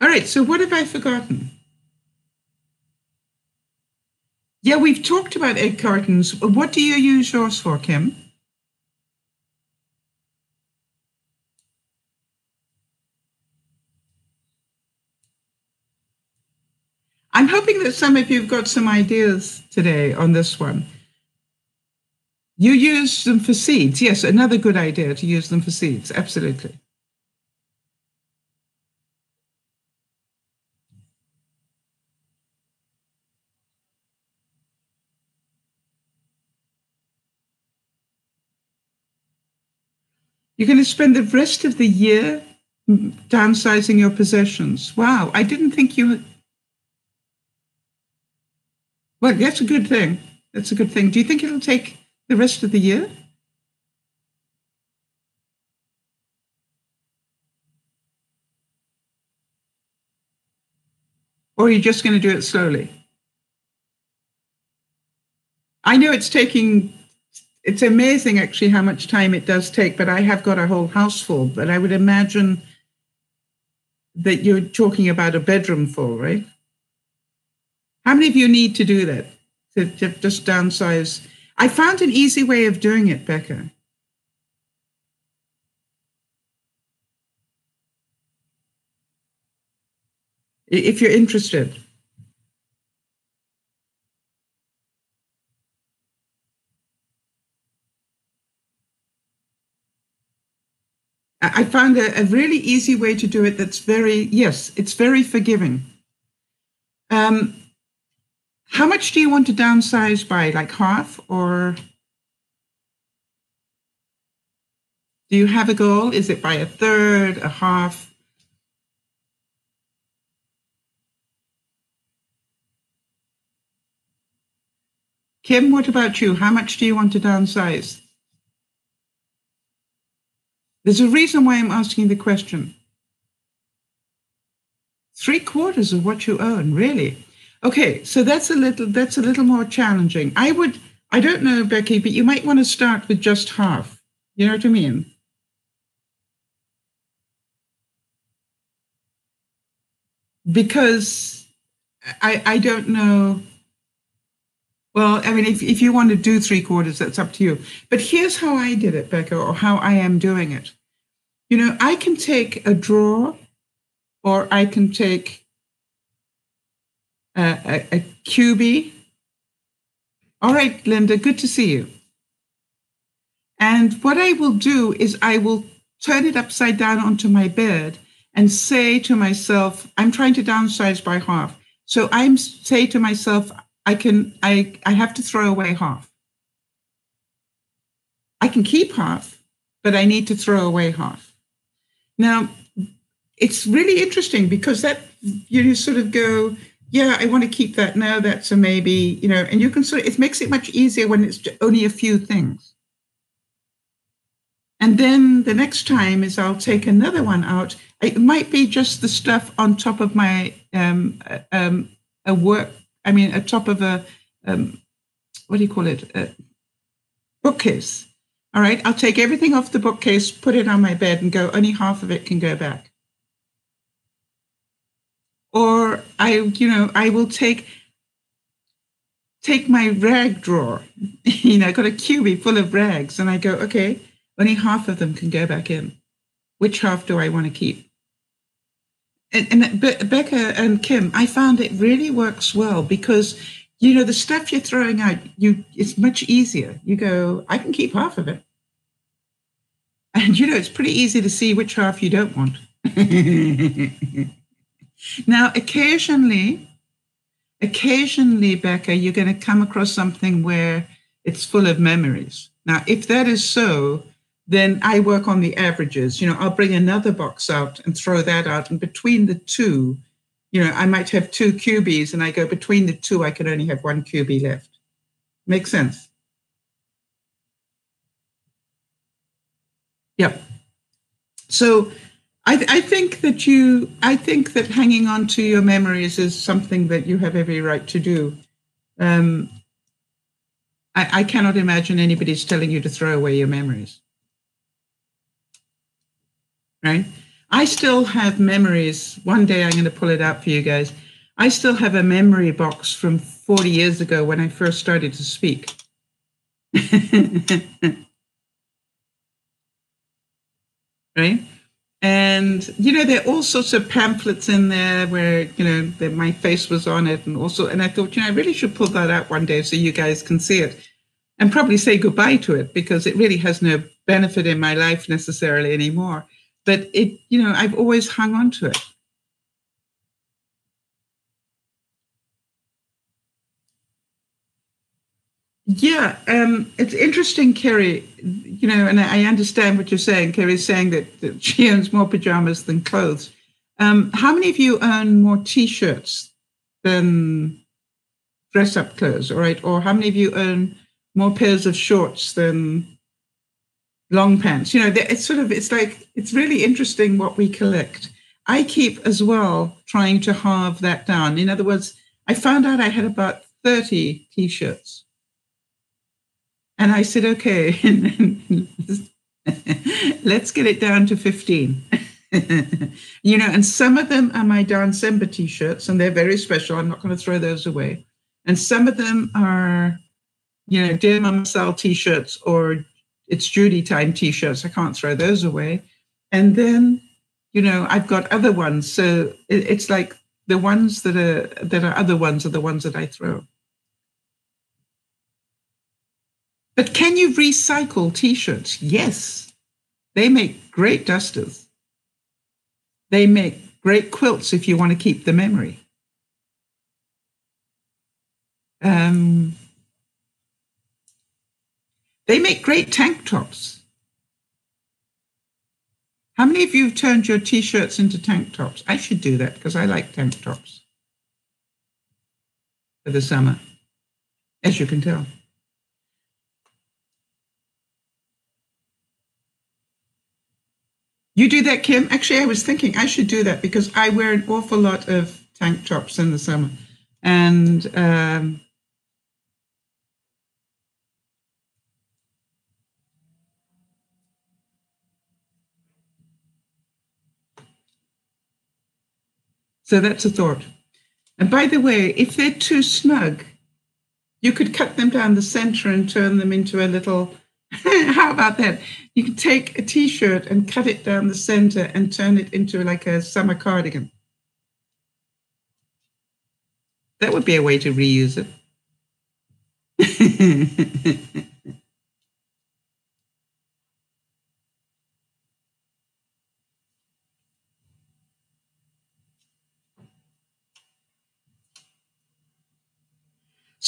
All right, so what have I forgotten? Yeah, we've talked about egg cartons. What do you use yours for, Kim? I'm hoping that some of you have got some ideas today on this one. You use them for seeds. Yes, another good idea to use them for seeds. Absolutely. You're going to spend the rest of the year downsizing your possessions. Wow, I didn't think you. Well, that's a good thing. That's a good thing. Do you think it'll take the rest of the year? Or are you just going to do it slowly? I know it's taking, it's amazing actually how much time it does take, but I have got a whole house full. But I would imagine that you're talking about a bedroom full, right? How many of you need to do that? To, to just downsize? I found an easy way of doing it, Becca. if you're interested. I found a, a, really easy way to do it that's very, yes, it's very forgiving. Um, how much do you want to downsize by? Like half or do you have a goal? Is it by a third, a half? Kim, what about you? How much do you want to downsize? There's a reason why I'm asking the question. Three quarters of what you own, really? Okay, so that's a little that's a little more challenging. I would I don't know, Becky, but you might want to start with just half. You know what I mean? Because I I don't know well, I mean, if, if you want to do three quarters, that's up to you. But here's how I did it, Becca, or how I am doing it. You know, I can take a drawer or I can take a, a, a cubie. All right, Linda, good to see you. And what I will do is I will turn it upside down onto my bed and say to myself, I'm trying to downsize by half. So I'm say to myself, I can I I have to throw away half. I can keep half, but I need to throw away half. Now, it's really interesting because that you sort of go, yeah, I want to keep that. No, that's a maybe, you know, and you can sort of it makes it much easier when it's only a few things. And then the next time is I'll take another one out. It might be just the stuff on top of my um, uh, um, a work I mean, a top of a, um, what do you call it? A bookcase. All right, I'll take everything off the bookcase, put it on my bed, and go, only half of it can go back. Or I, you know, I will take take my rag drawer. you know, I got a cubie full of rags, and I go, okay, only half of them can go back in. Which half do I want to keep? and, and Be- Becca and Kim, I found it really works well because you know the stuff you're throwing out, you it's much easier. You go, I can keep half of it, and you know it's pretty easy to see which half you don't want. now, occasionally, occasionally, Becca, you're going to come across something where it's full of memories. Now, if that is so, then I work on the averages. You know, I'll bring another box out and throw that out. And between the two, you know, I might have two cubies and I go between the two, I can only have one cubie left. Makes sense? Yep. So I, I think that you, I think that hanging on to your memories is something that you have every right to do. Um, I, I cannot imagine anybody's telling you to throw away your memories right? I still have memories. One day I'm going to pull it out for you guys. I still have a memory box from 40 years ago when I first started to speak. right? And, you know, there are all sorts of pamphlets in there where, you know, that my face was on it and also, and I thought, you know, I really should pull that out one day so you guys can see it and probably say goodbye to it because it really has no benefit in my life necessarily anymore but it, you know, I've always hung on to it. Yeah, um, it's interesting, Kerry. You know, and I understand what you're saying. Kerry's saying that, that she owns more pajamas than clothes. Um, how many of you own more T-shirts than dress-up clothes? All right, or how many of you own more pairs of shorts than long pants? You know, it's sort of it's like it's really interesting what we collect. I keep as well trying to halve that down. In other words, I found out I had about 30 T-shirts and I said, okay, let's get it down to 15. you know, and some of them are my Dancember t shirts, and they're very special. I'm not going to throw those away. And some of them are, you know, Dear Mama Sal t shirts or It's Judy Time t shirts. I can't throw those away. And then, you know, I've got other ones. So it's like the ones that are that are other ones are the ones that I throw. But can you recycle t shirts? Yes. They make great dusters. They make great quilts if you want to keep the memory. Um, they make great tank tops. How many of you have turned your t shirts into tank tops? I should do that because I like tank tops for the summer, as you can tell. You do that, Kim? Actually, I was thinking I should do that because I wear an awful lot of tank tops in the summer. And um, so that's a thought. And by the way, if they're too snug, you could cut them down the center and turn them into a little How about that? You can take a t shirt and cut it down the center and turn it into like a summer cardigan. That would be a way to reuse it.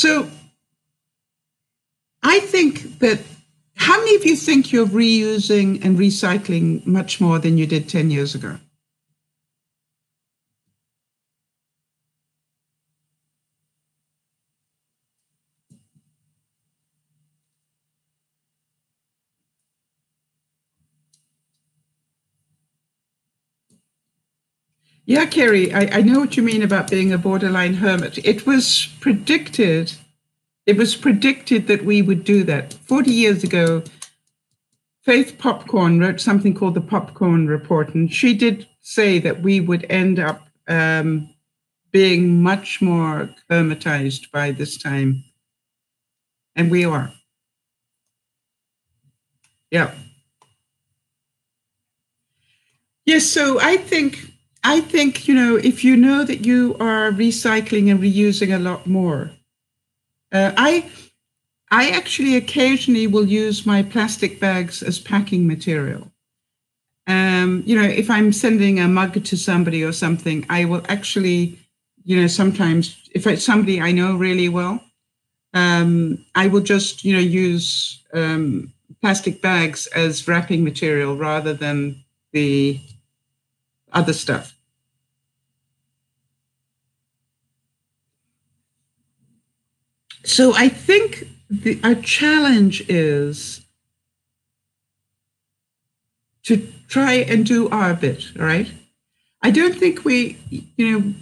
so I think that how many of you think you're reusing and recycling much more than you did 10 years ago? Yeah, Kerry, I, I, know what you mean about being a borderline hermit. It was predicted it was predicted that we would do that. 40 years ago, Faith Popcorn wrote something called the Popcorn Report, and she did say that we would end up um, being much more hermitized by this time. And we are. Yeah. Yes, so I think I think, you know, if you know that you are recycling and reusing a lot more, uh, I I actually occasionally will use my plastic bags as packing material. Um, you know, if I'm sending a mug to somebody or something, I will actually, you know, sometimes if it's somebody I know really well, um, I will just, you know, use um, plastic bags as wrapping material rather than the other stuff. So I think the, our challenge is to try and do our bit, right? I don't think we, you know,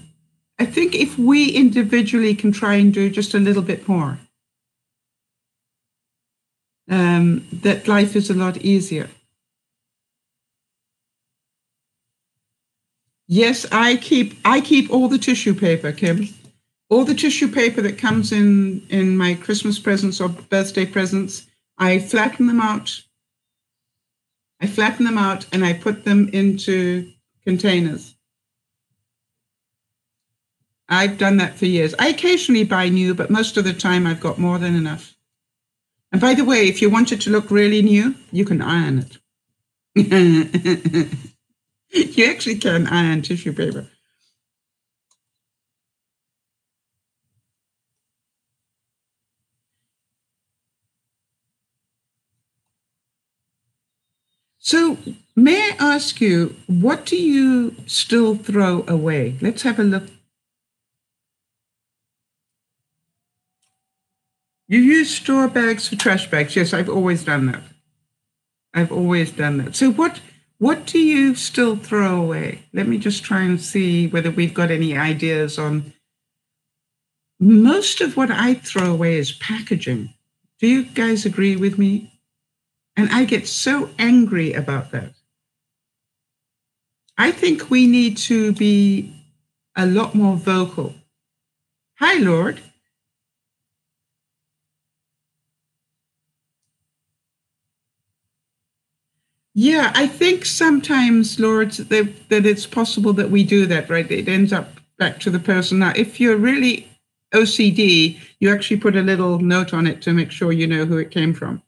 I think if we individually can try and do just a little bit more, um, that life is a lot easier. Yes, I keep I keep all the tissue paper, Kim all the tissue paper that comes in in my Christmas presents or birthday presents, I flatten them out. I flatten them out and I put them into containers. I've done that for years. I occasionally buy new, but most of the time I've got more than enough. And by the way, if you want it to look really new, you can iron it. you actually can iron tissue paper. So, may I ask you, what do you still throw away? Let's have a look. You use straw bags for trash bags. Yes, I've always done that. I've always done that. So, what what do you still throw away? Let me just try and see whether we've got any ideas on. Most of what I throw away is packaging. Do you guys agree with me? And I get so angry about that. I think we need to be a lot more vocal. Hi, Lord. Yeah, I think sometimes, Lord, that, that it's possible that we do that, right? It ends up back to the person. Now, if you're really OCD, you actually put a little note on it to make sure you know who it came from.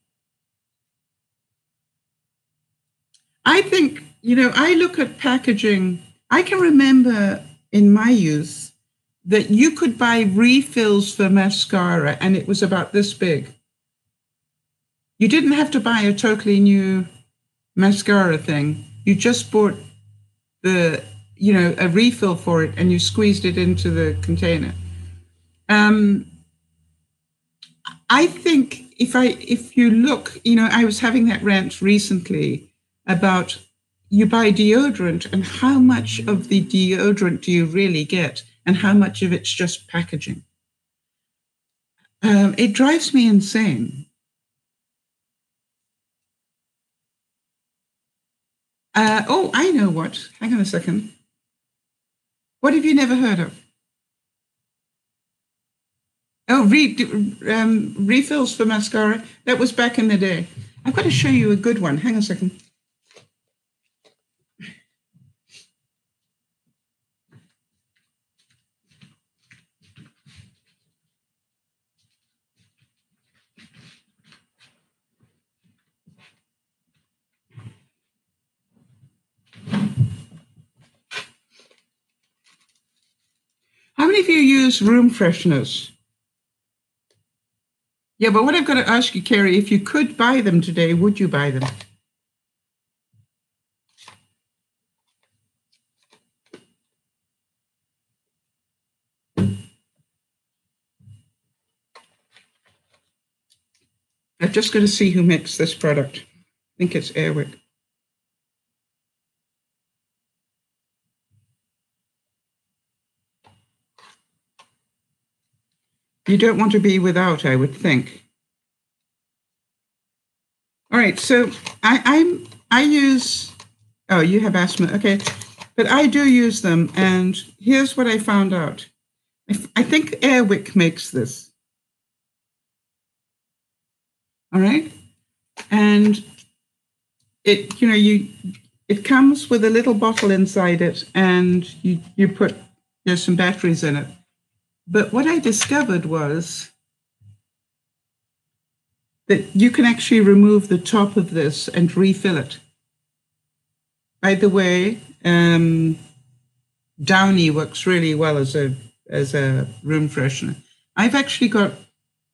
I think, you know, I look at packaging. I can remember in my youth that you could buy refills for mascara and it was about this big. You didn't have to buy a totally new mascara thing. You just bought the, you know, a refill for it and you squeezed it into the container. Um, I think if I if you look, you know, I was having that rant recently about you buy deodorant and how much of the deodorant do you really get and how much of it's just packaging. Um, it drives me insane. Uh, oh, I know what. Hang on a second. What have you never heard of? Oh, re- um, refills for mascara. That was back in the day. I've got to show you a good one. Hang on a second. Many of you use room fresheners? Yeah, but what I've got to ask you, Kerry, if you could buy them today, would you buy them? I'm just going to see who makes this product. I think it's Air Wick. You don't want to be without, I would think. All right, so I, I'm I use. Oh, you have asthma, okay, but I do use them, and here's what I found out. I, I think Air Wick makes this. All right, and it you know you it comes with a little bottle inside it, and you you put there's some batteries in it but what I discovered was that you can actually remove the top of this and refill it. By the way, um, Downy works really well as a as a room freshener. I've actually got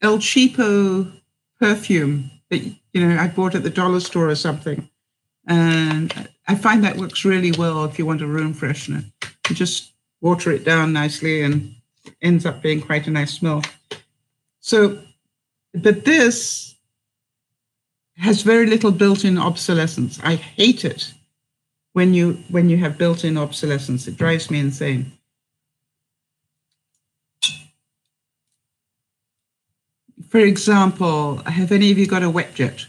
El Cheapo perfume that you know I bought at the dollar store or something, and I find that works really well if you want a room freshener. You just water it down nicely and ends up being quite a nice smell. So, but this has very little built-in obsolescence. I hate it when you when you have built-in obsolescence. It drives me insane. For example, have any of you got a WetJet?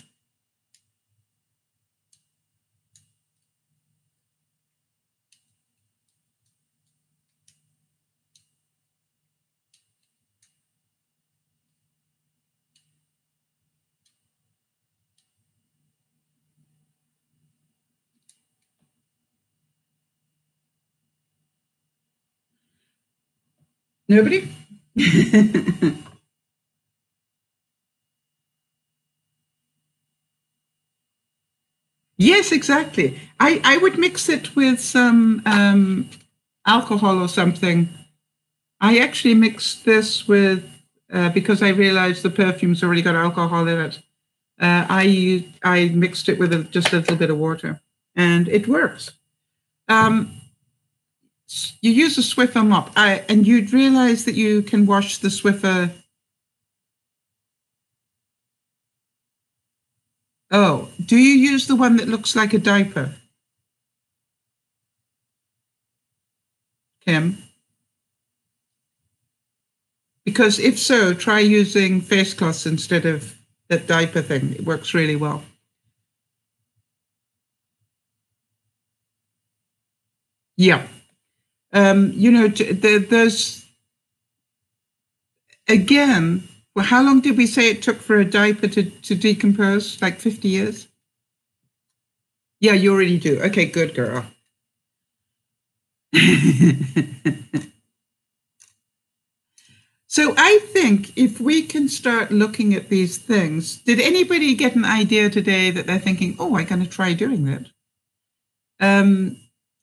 Nobody? yes, exactly. I, I would mix it with some um, alcohol or something. I actually mixed this with, uh, because I realized the perfume's already got alcohol in it. Uh, I I mixed it with a, just a little bit of water, and it works. Um, you use a Swiffer mop, I, and you'd realize that you can wash the Swiffer. Oh, do you use the one that looks like a diaper? Kim? Because if so, try using face cloths instead of that diaper thing. It works really well. Yeah. Um, you know, there's again, well, how long did we say it took for a diaper to, to decompose? Like 50 years? Yeah, you already do. Okay, good girl. So I think if we can start looking at these things, did anybody get an idea today that they're thinking, oh, I'm going to try doing that? Um,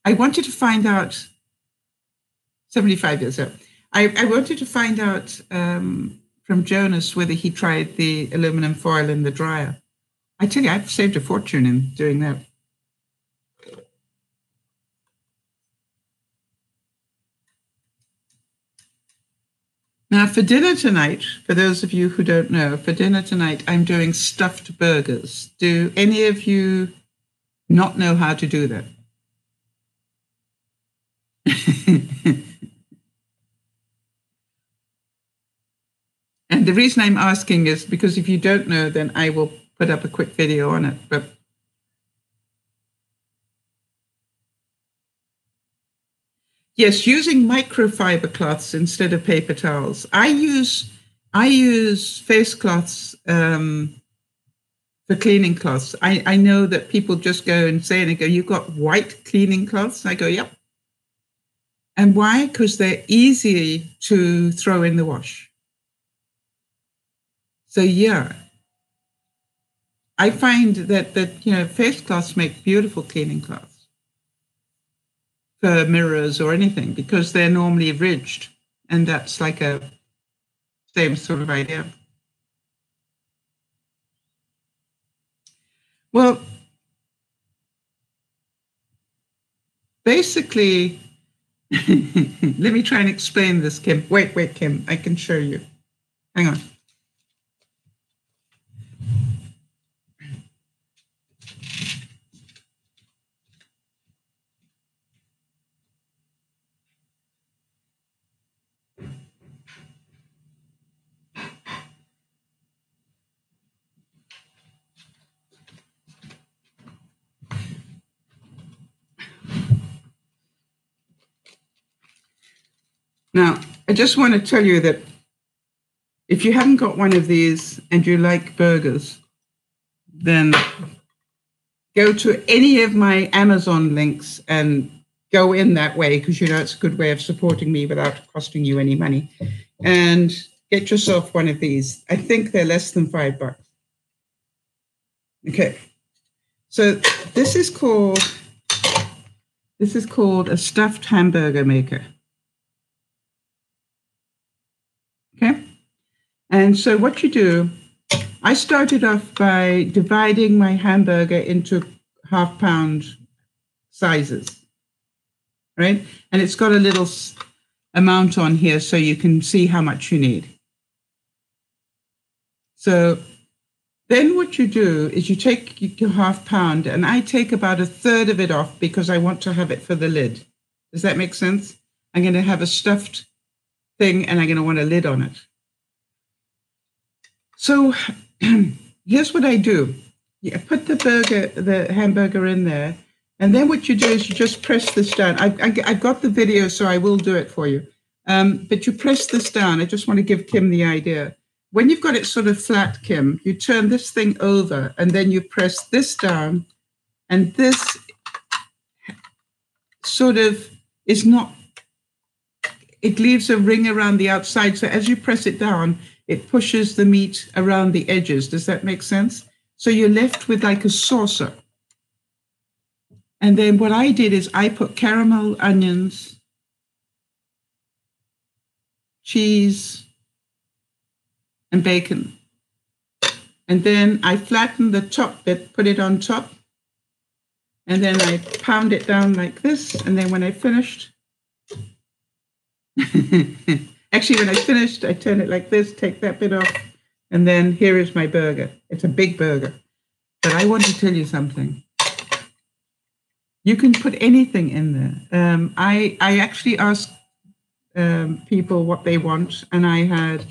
I wanted to find out, 75 years old, I, I wanted to find out um, from Jonas whether he tried the aluminum foil in the dryer. I tell you, I've saved a fortune in doing that. Now, for dinner tonight, for those of you who don't know, for dinner tonight, I'm doing stuffed burgers. Do any of you not know how to do that? and the reason I'm asking is because if you don't know, then I will put up a quick video on it. But Yes, using microfiber cloths instead of paper towels. I use I use face cloths um, for cleaning cloths. I, I know that people just go and say and they go, "You've got white cleaning cloths." I go, "Yep." And why? Because they're easy to throw in the wash. So yeah, I find that that you know face cloths make beautiful cleaning cloths for mirrors or anything because they're normally ridged. And that's like a same sort of idea. Well, basically, let me try and explain this, Kim. Wait, wait, Kim, I can show you. Hang on. Now, I just want to tell you that if you haven't got one of these and you like burgers, then go to any of my Amazon links and go in that way because you know it's a good way of supporting me without costing you any money. And get yourself one of these. I think they're less than five bucks. Okay. So this is called this is called a stuffed hamburger maker. Okay. And so what you do, I started off by dividing my hamburger into half pound sizes, right? And it's got a little amount on here so you can see how much you need. So then what you do is you take your half pound and I take about a third of it off because I want to have it for the lid. Does that make sense? I'm going to have a stuffed thing and I'm going to want a lid on it. So here's what I do. Put the burger, the hamburger in there. And then what you do is you just press this down. I, I, I've got the video, so I will do it for you. Um, but you press this down. I just want to give Kim the idea. When you've got it sort of flat, Kim, you turn this thing over and then you press this down. And this sort of is not it leaves a ring around the outside. So as you press it down, it pushes the meat around the edges. Does that make sense? So you're left with like a saucer. And then what I did is I put caramel onions, cheese, and bacon. and then I flatten the top bit, put it on top, and then I pound it down like this. And then when I finished, actually, when I finished, I turn it like this, take that bit off, and then here is my burger. It's a big burger. But I want to tell you something. You can put anything in there. Um, I I actually asked um, people what they want, and I had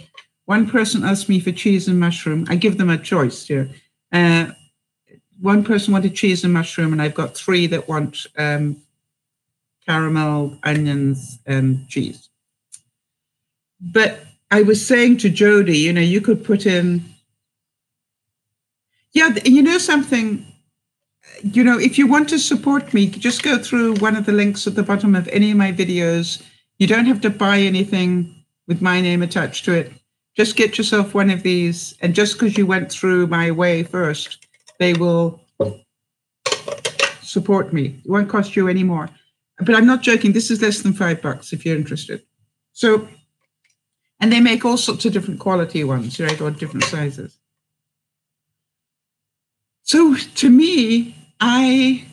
one person asked me for cheese and mushroom. I give them a choice here. Uh, one person wanted cheese and mushroom, and I've got three that want um, caramel, onions, and cheese. But I was saying to Jody, you know, you could put in, yeah, you know something, you know, if you want to support me, just go through one of the links at the bottom of any of my videos. You don't have to buy anything with my name attached to it. Just get yourself one of these, and just because you went through my way first, they will support me. It won't cost you any more. But I'm not joking. This is less than five bucks if you're interested. So, and they make all sorts of different quality ones, right, or different sizes. So to me, I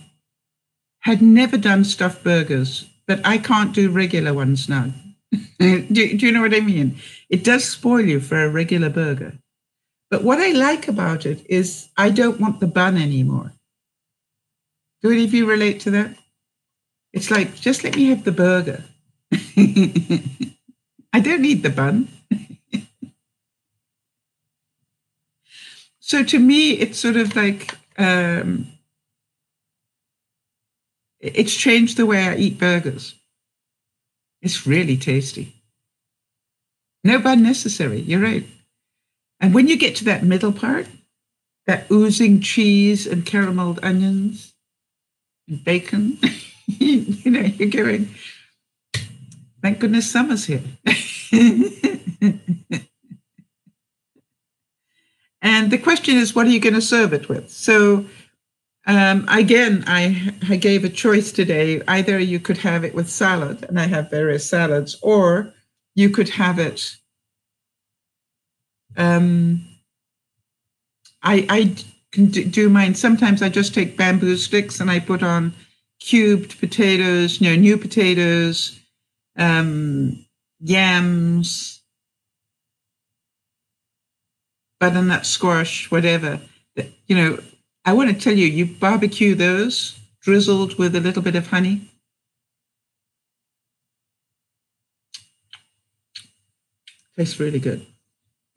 had never done stuffed burgers, but I can't do regular ones now. do, do you know what I mean? It does spoil you for a regular burger. But what I like about it is I don't want the bun anymore. Do any of you relate to that? It's like, just let me have the burger. I don't need the bun. so to me, it's sort of like, um, it's changed the way I eat burgers. It's really tasty. No bun necessary. You're right. And when you get to that middle part, that oozing cheese and carameled onions and bacon, you know, you're going, thank goodness summer's here. and the question is, what are you going to serve it with? So, um, again, I, I gave a choice today. Either you could have it with salad, and I have various salads, or you could have it. Um, I, I can do mine. Sometimes I just take bamboo sticks and I put on cubed potatoes, you know, new potatoes, um, yams, butternut squash, whatever. You know, I want to tell you, you barbecue those drizzled with a little bit of honey. Tastes really good.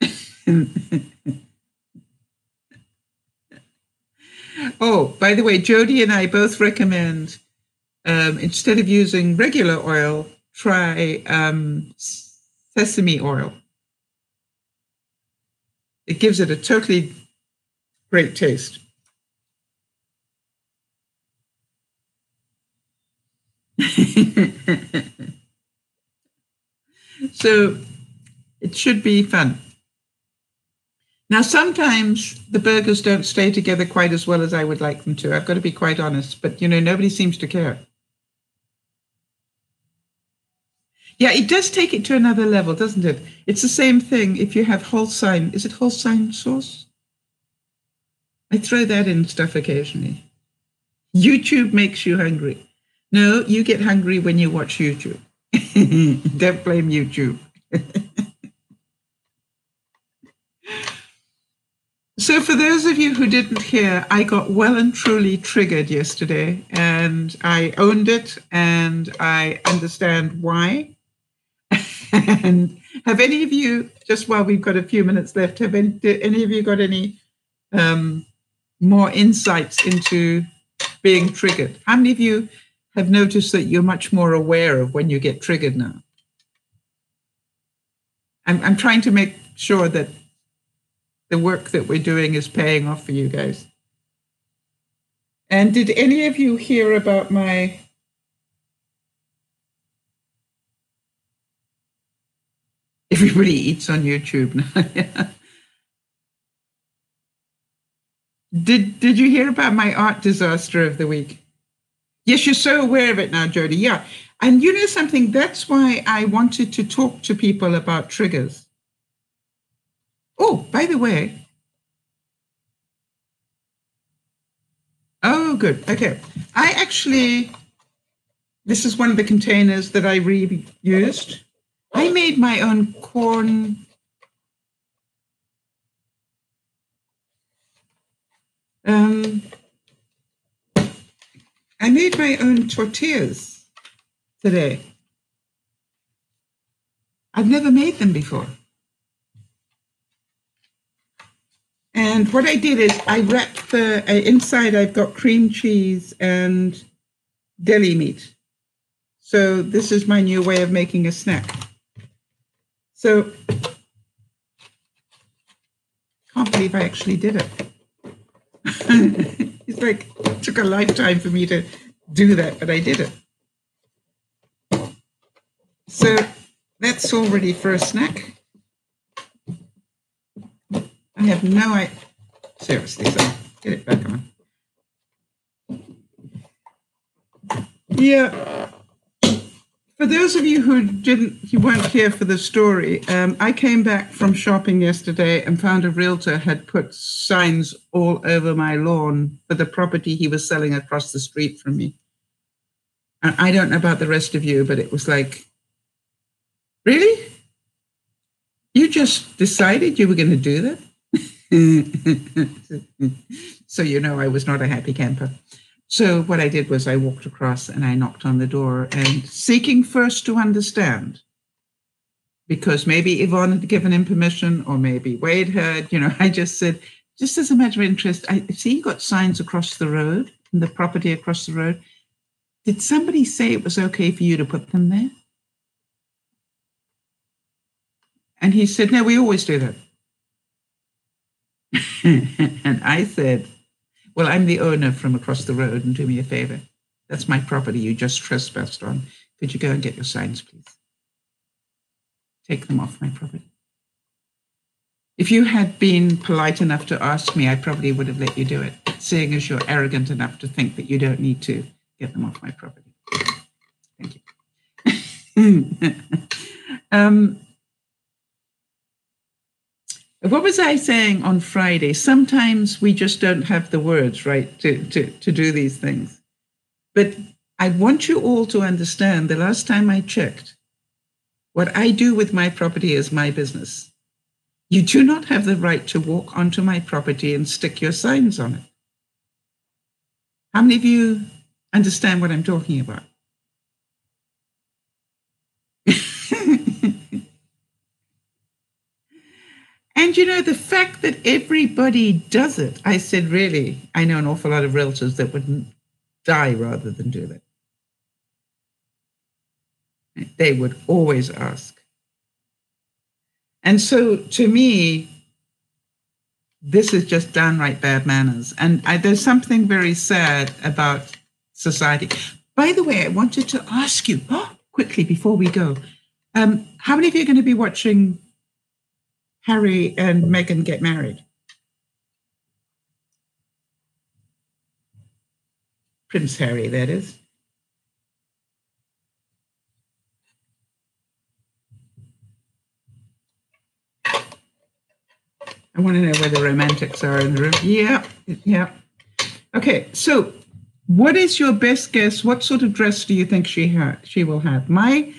oh, by the way, Jody and I both recommend um, instead of using regular oil, try um, sesame oil. It gives it a totally great taste. so it should be fun. Now, sometimes the burgers don't stay together quite as well as I would like them to. I've got to be quite honest, but you know, nobody seems to care. Yeah, it does take it to another level, doesn't it? It's the same thing if you have Holstein. Is it Holstein sauce? I throw that in stuff occasionally. YouTube makes you hungry. No, you get hungry when you watch YouTube. Don't blame YouTube. so, for those of you who didn't hear, I got well and truly triggered yesterday, and I owned it, and I understand why. And have any of you, just while we've got a few minutes left, have any, any of you got any um, more insights into being triggered? How many of you have noticed that you're much more aware of when you get triggered now? I'm, I'm trying to make sure that the work that we're doing is paying off for you guys. And did any of you hear about my Everybody eats on YouTube now. Did Did you hear about my art disaster of the week? Yes, you're so aware of it now, Jody. Yeah, and you know something. That's why I wanted to talk to people about triggers. Oh, by the way. Oh, good. Okay. I actually, this is one of the containers that I reused. I made my own corn. Um, I made my own tortillas today. I've never made them before. And what I did is I wrapped the uh, inside. I've got cream cheese and deli meat. So this is my new way of making a snack. So can't believe I actually did it. it's like it took a lifetime for me to do that, but I did it. So that's all ready for a snack. I have no idea. Seriously, so get it back on. Yeah. For those of you who didn't, you weren't here for the story, um, I came back from shopping yesterday and found a realtor had put signs all over my lawn for the property he was selling across the street from me. And I don't know about the rest of you, but it was like, really? You just decided you were going to do that? so you know I was not a happy camper. So what I did was I walked across and I knocked on the door and seeking first to understand. Because maybe Yvonne had given him permission, or maybe Wade had, you know, I just said, just as a matter of interest, I see you got signs across the road, and the property across the road. Did somebody say it was okay for you to put them there? And he said, No, we always do that. and I said, Well, I'm the owner from across the road, and do me a favor. That's my property you just trespassed on. Could you go and get your signs, please? Take them off my property. If you had been polite enough to ask me, I probably would have let you do it, seeing as you're arrogant enough to think that you don't need to get them off my property. Thank you. um, what was I saying on Friday? Sometimes we just don't have the words, right, to, to, to do these things. But I want you all to understand the last time I checked, what I do with my property is my business. You do not have the right to walk onto my property and stick your signs on it. How many of you understand what I'm talking about? And you know, the fact that everybody does it, I said, really, I know an awful lot of realtors that wouldn't die rather than do that. They would always ask. And so to me, this is just downright bad manners. And I, there's something very sad about society. By the way, I wanted to ask you oh, quickly before we go um, how many of you are going to be watching Harry and Meghan get married? Prince Harry, that is. I want to know where the romantics are in the room. Yeah, yeah. Okay, so what is your best guess? What sort of dress do you think she ha- she will have? My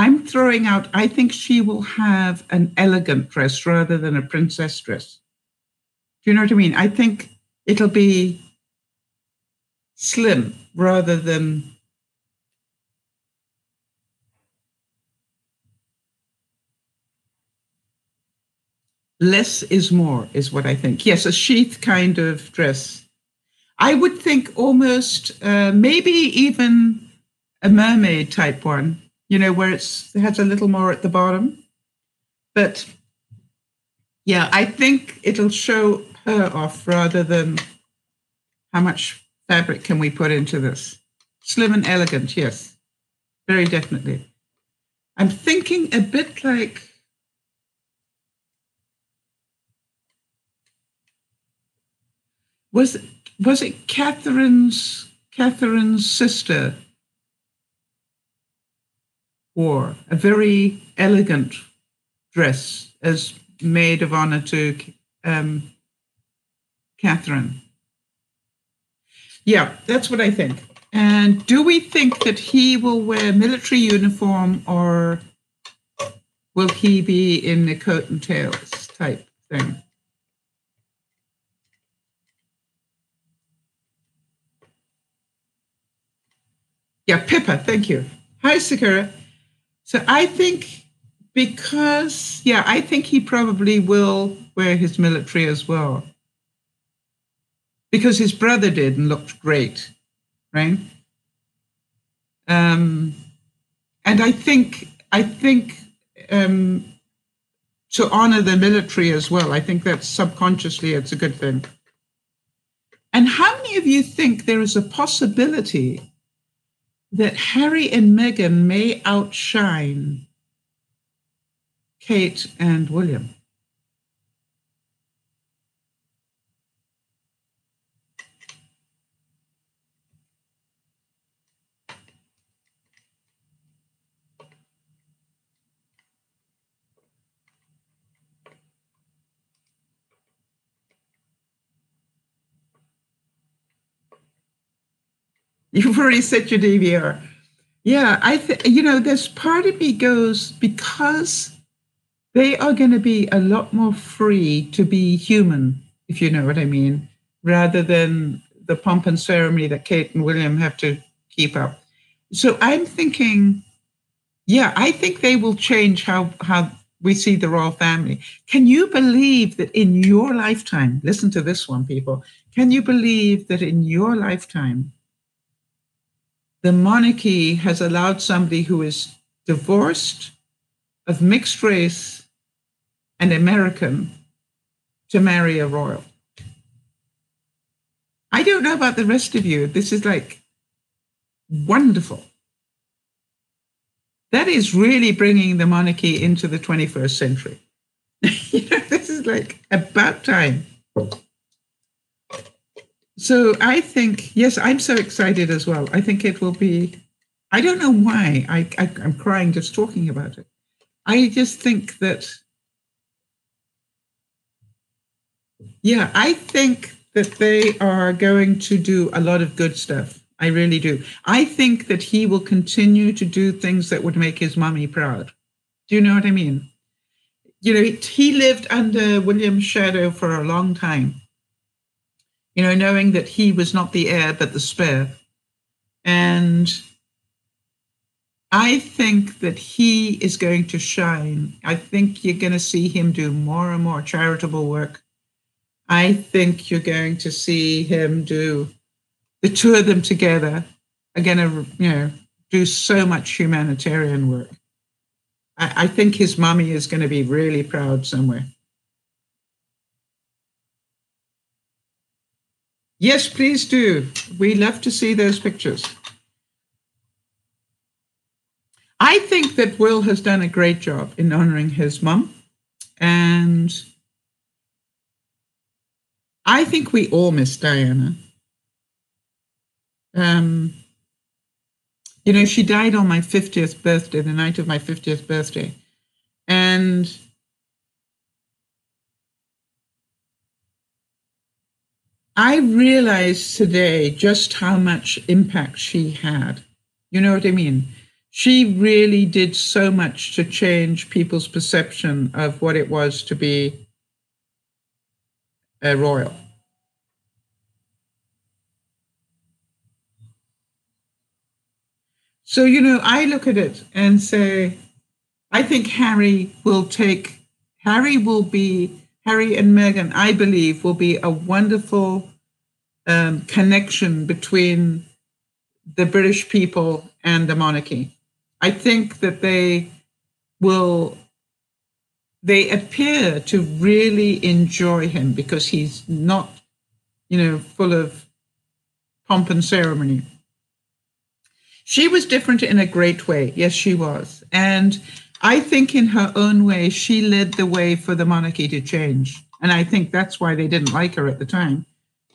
I'm throwing out, I think she will have an elegant dress rather than a princess dress. Do you know what I mean? I think it'll be slim rather than less is more, is what I think. Yes, a sheath kind of dress. I would think almost, uh, maybe even a mermaid type one you know, where it's it has a little more at the bottom. But yeah, I think it'll show her off rather than how much fabric can we put into this. Slim and elegant, yes, very definitely. I'm thinking a bit like was was it Catherine's Catherine's sister wore a very elegant dress as maid of honor to um, Catherine. Yeah, that's what I think. And do we think that he will wear military uniform or will he be in the coat and tails type thing? Yeah, Pippa, thank you. Hi, Sakura. So I think because, yeah, I think he probably will wear his military as well. Because his brother did and looked great, right? Um, and I think, I think um, to honor the military as well, I think that subconsciously it's a good thing. And how many of you think there is a possibility that Harry and Meghan may outshine Kate and William. You've already set your DVR. Yeah, I think you know, there's part of me goes because they are going to be a lot more free to be human, if you know what I mean, rather than the pomp and ceremony that Kate and William have to keep up. So I'm thinking, yeah, I think they will change how how we see the royal family. Can you believe that in your lifetime, listen to this one, people, can you believe that in your lifetime the monarchy has allowed somebody who is divorced, of mixed race, and American to marry a royal. I don't know about the rest of you. This is like wonderful. That is really bringing the monarchy into the 21st century. you know, this is like about time. So I think, yes, I'm so excited as well. I think it will be, I don't know why I, I, I'm crying just talking about it. I just think that, yeah, I think that they are going to do a lot of good stuff. I really do. I think that he will continue to do things that would make his mommy proud. Do you know what I mean? You know, he lived under William's shadow for a long time you know, knowing that he was not the heir but the spare. And I think that he is going to shine. I think you're going to see him do more and more charitable work. I think you're going to see him do the two of them together are going to, you know, do so much humanitarian work. I, I think his mummy is going to be really proud somewhere. Yes, please do. We love to see those pictures. I think that Will has done a great job in honoring his mum. And I think we all miss Diana. Um, you know, she died on my 50th birthday, the night of my 50th birthday. And I realized today just how much impact she had. You know what I mean? She really did so much to change people's perception of what it was to be a royal. So, you know, I look at it and say, I think Harry will take, Harry will be, Harry and Meghan, I believe, will be a wonderful um, connection between the British people and the monarchy. I think that they will, they appear to really enjoy him because he's not, you know, full of pomp and ceremony. She was different in a great way. Yes, she was. And I think in her own way, she led the way for the monarchy to change. And I think that's why they didn't like her at the time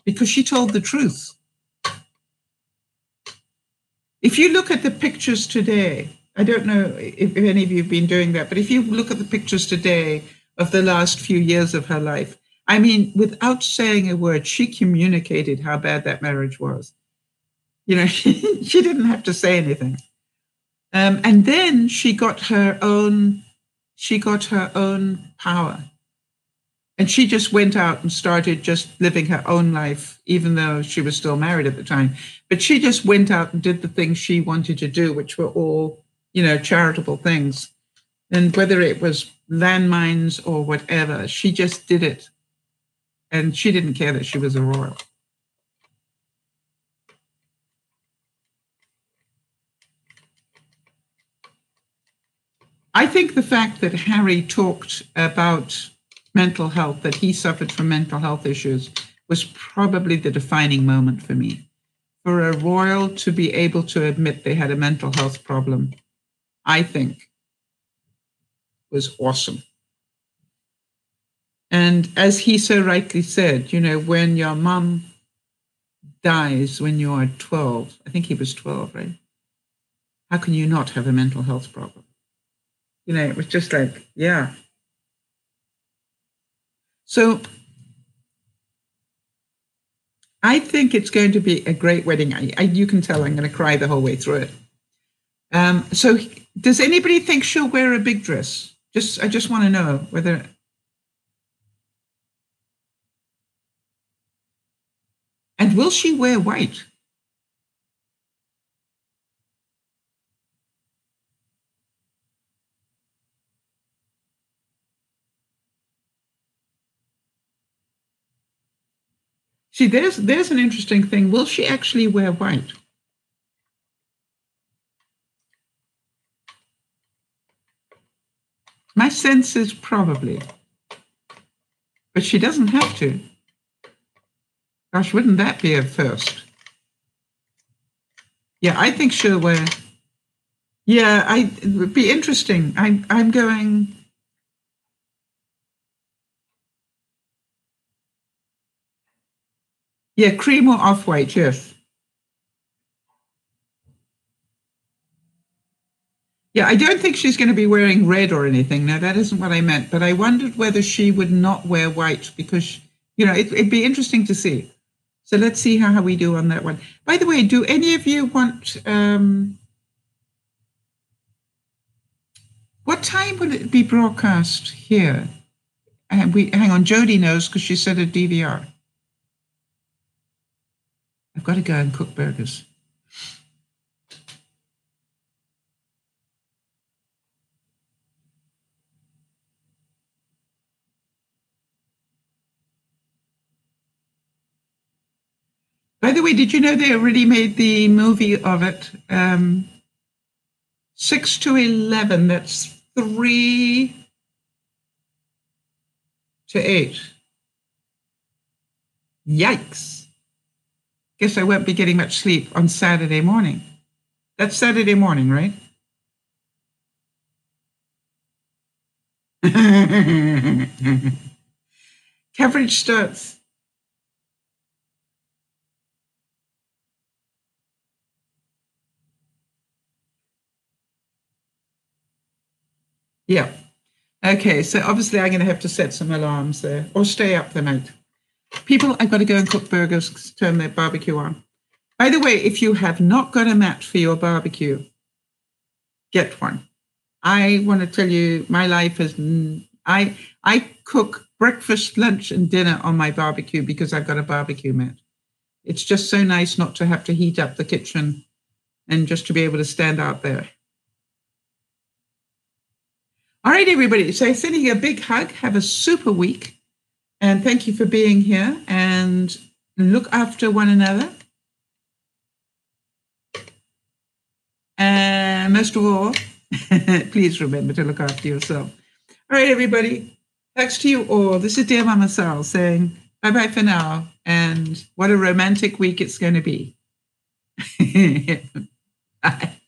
because she told the truth. If you look at the pictures today, I don't know if, if any of you have been doing that, but if you look at the pictures today of the last few years of her life, I mean, without saying a word, she communicated how bad that marriage was. You know, she, she didn't have to say anything. Um, and then she got her own, she got her own power. And she just went out and started just living her own life, even though she was still married at the time. But she just went out and did the things she wanted to do, which were all, you know, charitable things. And whether it was landmines or whatever, she just did it. And she didn't care that she was a royal. I think the fact that Harry talked about mental health, that he suffered from mental health issues, was probably the defining moment for me. For a royal to be able to admit they had a mental health problem, I think was awesome. And as he so rightly said, you know, when your mom dies when you are 12, I think he was 12, right? How can you not have a mental health problem? You know, it was just like, yeah. So I think it's going to be a great wedding. I, I, you can tell I'm going to cry the whole way through it. Um, so, does anybody think she'll wear a big dress? Just, I just want to know whether. And will she wear white? See, there's there's an interesting thing. Will she actually wear white? My sense is probably. But she doesn't have to. Gosh, wouldn't that be a first? Yeah, I think she'll wear. Yeah, I, it would be interesting. I'm I'm going Yeah, cream or off white, yes. Yeah, I don't think she's going to be wearing red or anything. No, that isn't what I meant. But I wondered whether she would not wear white because, you know, it, would be interesting to see. So let's see how, how we do on that one. By the way, do any of you want, um, what time will it be broadcast here? And we hang on, Jody knows because she said a DVR. I've got to go and cook burgers. By the way, did you know they already made the movie of it? Um, 6 to 11, that's 3 to 8. Yikes guess I won't be getting much sleep on Saturday morning. That's Saturday morning, right? Coverage starts. Yeah. Okay, so obviously I'm going to have to set some alarms there or stay up the night. People, are going to go and cook burgers, turn their barbecue on. By the way, if you have not got a mat for your barbecue, get one. I want to tell you, my life is I I cook breakfast, lunch, and dinner on my barbecue because I've got a barbecue mat. It's just so nice not to have to heat up the kitchen and just to be able to stand out there. All right, everybody. So sending you a big hug. Have a super week. And thank you for being here and look after one another. And most of all, please remember to look after yourself. All right, everybody. Thanks to you all. This is DearMamaSal saying bye bye for now. And what a romantic week it's going to be. bye.